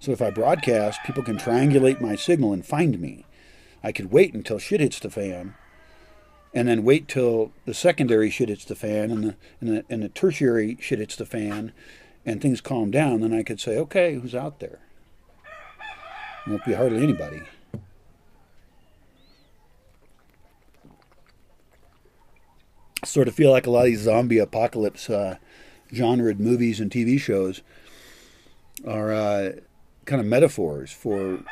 So if I broadcast, people can triangulate my signal and find me. I could wait until shit hits the fan, and then wait till the secondary shit hits the fan, and the and the, and the tertiary shit hits the fan, and things calm down. Then I could say, okay, who's out there? won't be hardly anybody. sort of feel like a lot of these zombie apocalypse uh, genre movies and TV shows are uh, kind of metaphors for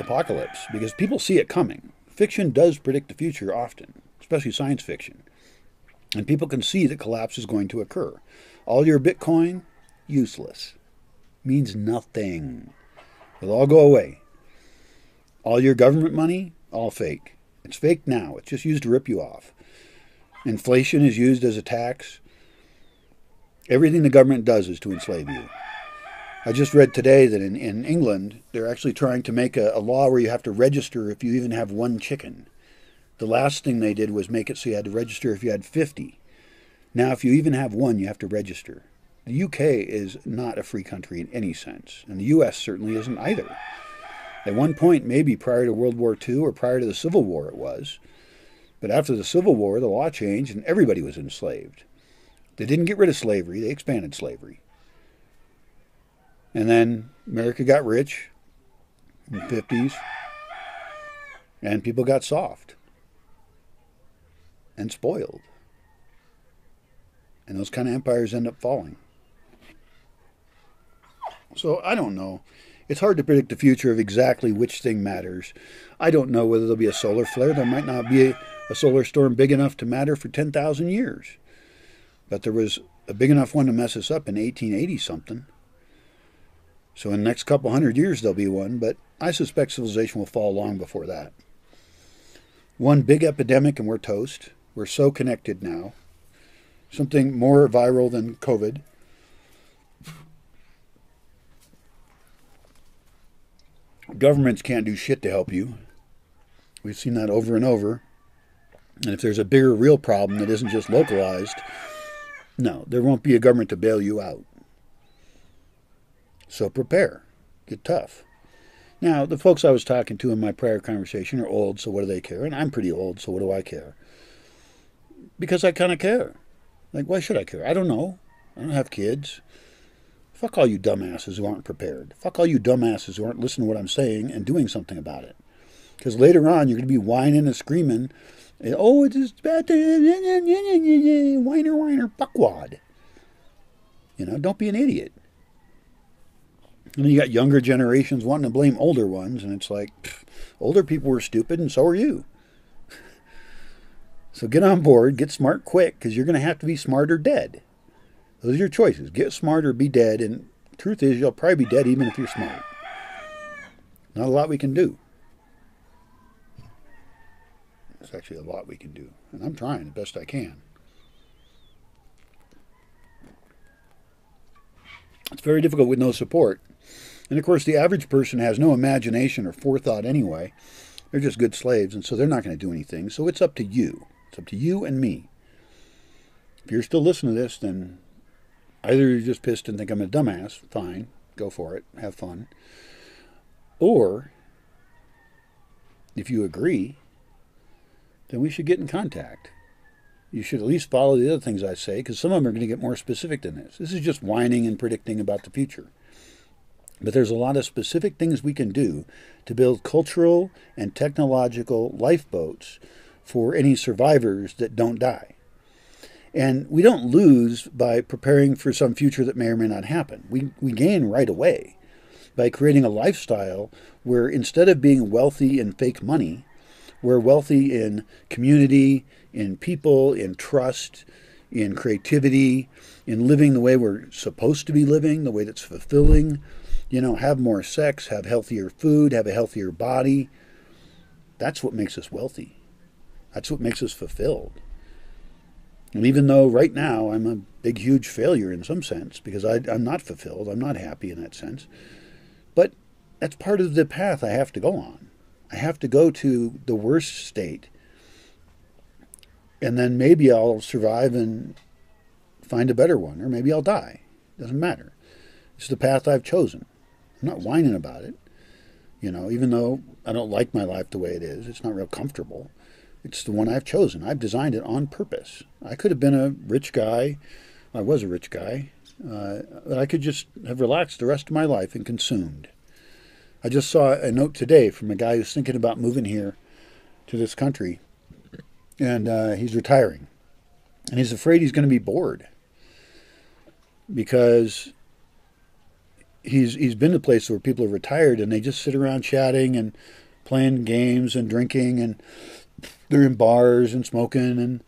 apocalypse because people see it coming. Fiction does predict the future often, especially science fiction. And people can see that collapse is going to occur. All your Bitcoin, useless. Means nothing. It'll all go away. All your government money, all fake. It's fake now. It's just used to rip you off. Inflation is used as a tax. Everything the government does is to enslave you. I just read today that in, in England, they're actually trying to make a, a law where you have to register if you even have one chicken. The last thing they did was make it so you had to register if you had 50. Now, if you even have one, you have to register. The UK is not a free country in any sense, and the US certainly isn't either. At one point, maybe prior to World War II or prior to the Civil War, it was. But after the Civil War, the law changed and everybody was enslaved. They didn't get rid of slavery, they expanded slavery. And then America got rich in the 50s, and people got soft and spoiled. And those kind of empires end up falling. So I don't know. It's hard to predict the future of exactly which thing matters. I don't know whether there'll be a solar flare. There might not be a, a solar storm big enough to matter for 10,000 years. But there was a big enough one to mess us up in 1880 something. So in the next couple hundred years there'll be one, but I suspect civilization will fall long before that. One big epidemic and we're toast. We're so connected now. Something more viral than COVID. Governments can't do shit to help you. We've seen that over and over. And if there's a bigger real problem that isn't just localized, no, there won't be a government to bail you out. So prepare. Get tough. Now, the folks I was talking to in my prior conversation are old, so what do they care? And I'm pretty old, so what do I care? Because I kind of care. Like, why should I care? I don't know. I don't have kids. Fuck all you dumbasses who aren't prepared. Fuck all you dumbasses who aren't listening to what I'm saying and doing something about it. Because later on, you're going to be whining and screaming Oh, it's just bad. Whiner, whiner, buckwad. You know, don't be an idiot. And then you got younger generations wanting to blame older ones, and it's like, pff, older people were stupid, and so are you. so get on board, get smart quick, because you're going to have to be smart or dead. Those are your choices. Get smart or be dead, and truth is, you'll probably be dead even if you're smart. Not a lot we can do. There's actually a lot we can do, and I'm trying the best I can. It's very difficult with no support. And of course, the average person has no imagination or forethought anyway. They're just good slaves, and so they're not going to do anything. So it's up to you. It's up to you and me. If you're still listening to this, then either you're just pissed and think I'm a dumbass, fine, go for it, have fun. Or if you agree, then we should get in contact. You should at least follow the other things I say, because some of them are going to get more specific than this. This is just whining and predicting about the future. But there's a lot of specific things we can do to build cultural and technological lifeboats for any survivors that don't die. And we don't lose by preparing for some future that may or may not happen. We, we gain right away by creating a lifestyle where instead of being wealthy in fake money, we're wealthy in community, in people, in trust, in creativity, in living the way we're supposed to be living, the way that's fulfilling. You know, have more sex, have healthier food, have a healthier body. That's what makes us wealthy. That's what makes us fulfilled. And even though right now I'm a big, huge failure in some sense because I, am not fulfilled, I'm not happy in that sense, but that's part of the path I have to go on. I have to go to the worst state. And then maybe I'll survive and find a better one, or maybe I'll die. Doesn't matter. It's the path I've chosen. I'm not whining about it. You know, even though I don't like my life the way it is, it's not real comfortable. It's the one I've chosen. I've designed it on purpose. I could have been a rich guy. I was a rich guy. Uh, I could just have relaxed the rest of my life and consumed. I just saw a note today from a guy who's thinking about moving here to this country, and uh, he's retiring, and he's afraid he's going to be bored because he's he's been to places where people are retired and they just sit around chatting and playing games and drinking and they're in bars and smoking and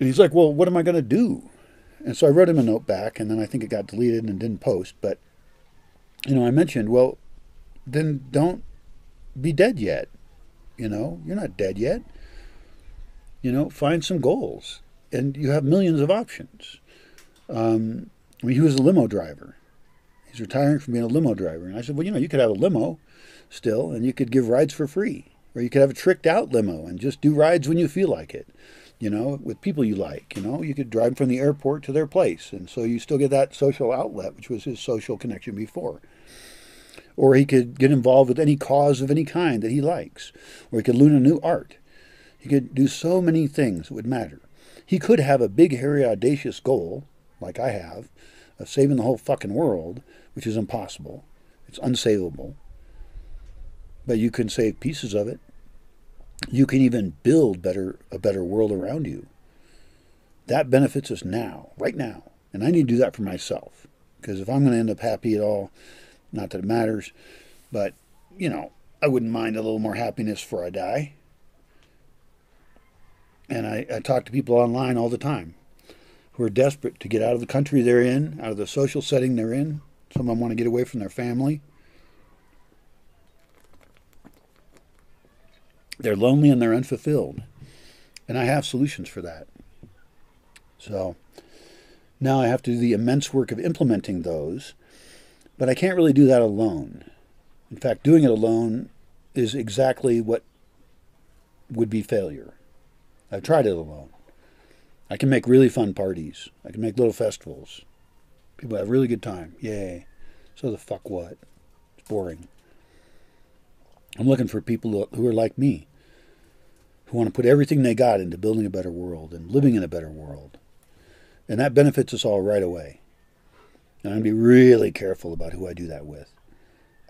and he's like, well, what am I going to do? And so I wrote him a note back, and then I think it got deleted and didn't post. But you know, I mentioned, well, then don't be dead yet. You know, you're not dead yet. You know, find some goals, and you have millions of options. Um, I mean, he was a limo driver. He's retiring from being a limo driver, and I said, well, you know, you could have a limo still, and you could give rides for free, or you could have a tricked out limo and just do rides when you feel like it. You know, with people you like. You know, you could drive from the airport to their place, and so you still get that social outlet, which was his social connection before or he could get involved with any cause of any kind that he likes, or he could learn a new art. He could do so many things that would matter. He could have a big, hairy, audacious goal, like I have, of saving the whole fucking world, which is impossible. It's unsavable. But you can save pieces of it. You can even build better a better world around you. That benefits us now, right now. And I need to do that for myself. Because if I'm going to end up happy at all, not that it matters, but, you know, I wouldn't mind a little more happiness before I die. And I, I talk to people online all the time who are desperate to get out of the country they're in, out of the social setting they're in. Some of them want to get away from their family. They're lonely and they're unfulfilled. And I have solutions for that. So now I have to do the immense work of implementing those but I can't really do that alone. In fact, doing it alone is exactly what would be failure. I've tried it alone. I can make really fun parties. I can make little festivals. People have really good time. Yay. So the fuck what? It's boring. I'm looking for people who are like me, who want to put everything they got into building a better world and living in a better world. And that benefits us all right away. And I'm going to be really careful about who I do that with.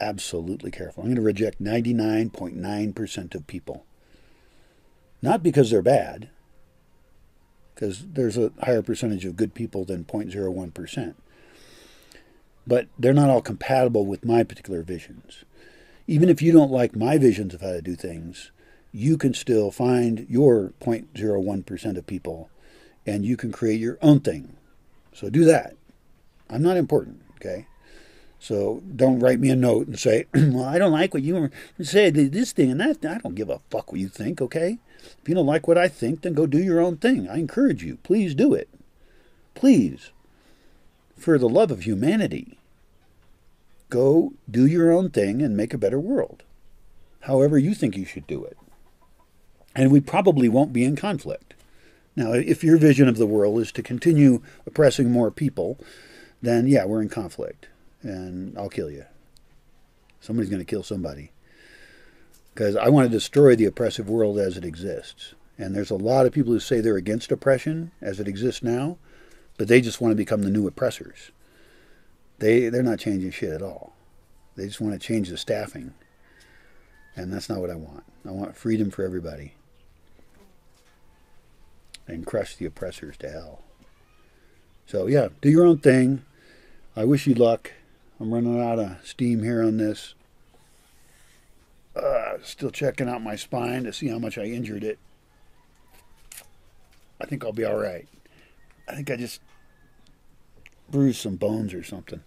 Absolutely careful. I'm going to reject 99.9% of people. Not because they're bad, because there's a higher percentage of good people than 0.01%. But they're not all compatible with my particular visions. Even if you don't like my visions of how to do things, you can still find your 0.01% of people and you can create your own thing. So do that. I'm not important, okay? So don't write me a note and say, well, I don't like what you say, this thing and that. I don't give a fuck what you think, okay? If you don't like what I think, then go do your own thing. I encourage you. Please do it. Please. For the love of humanity. Go do your own thing and make a better world, however you think you should do it. And we probably won't be in conflict. Now, if your vision of the world is to continue oppressing more people, then yeah, we're in conflict, and I'll kill you. Somebody's going to kill somebody. Because I want to destroy the oppressive world as it exists. And there's a lot of people who say they're against oppression as it exists now, but they just want to become the new oppressors. They, they're not changing shit at all. They just want to change the staffing. And that's not what I want. I want freedom for everybody and crush the oppressors to hell. So, yeah, do your own thing. I wish you luck. I'm running out of steam here on this. Uh, still checking out my spine to see how much I injured it. I think I'll be all right. I think I just bruised some bones or something.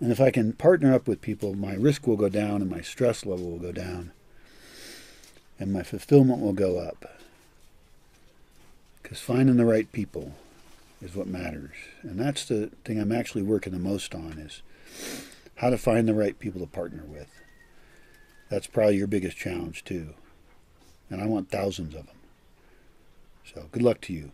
And if I can partner up with people, my risk will go down and my stress level will go down and my fulfillment will go up. Because finding the right people is what matters. And that's the thing I'm actually working the most on is how to find the right people to partner with. That's probably your biggest challenge too. And I want thousands of them. So good luck to you.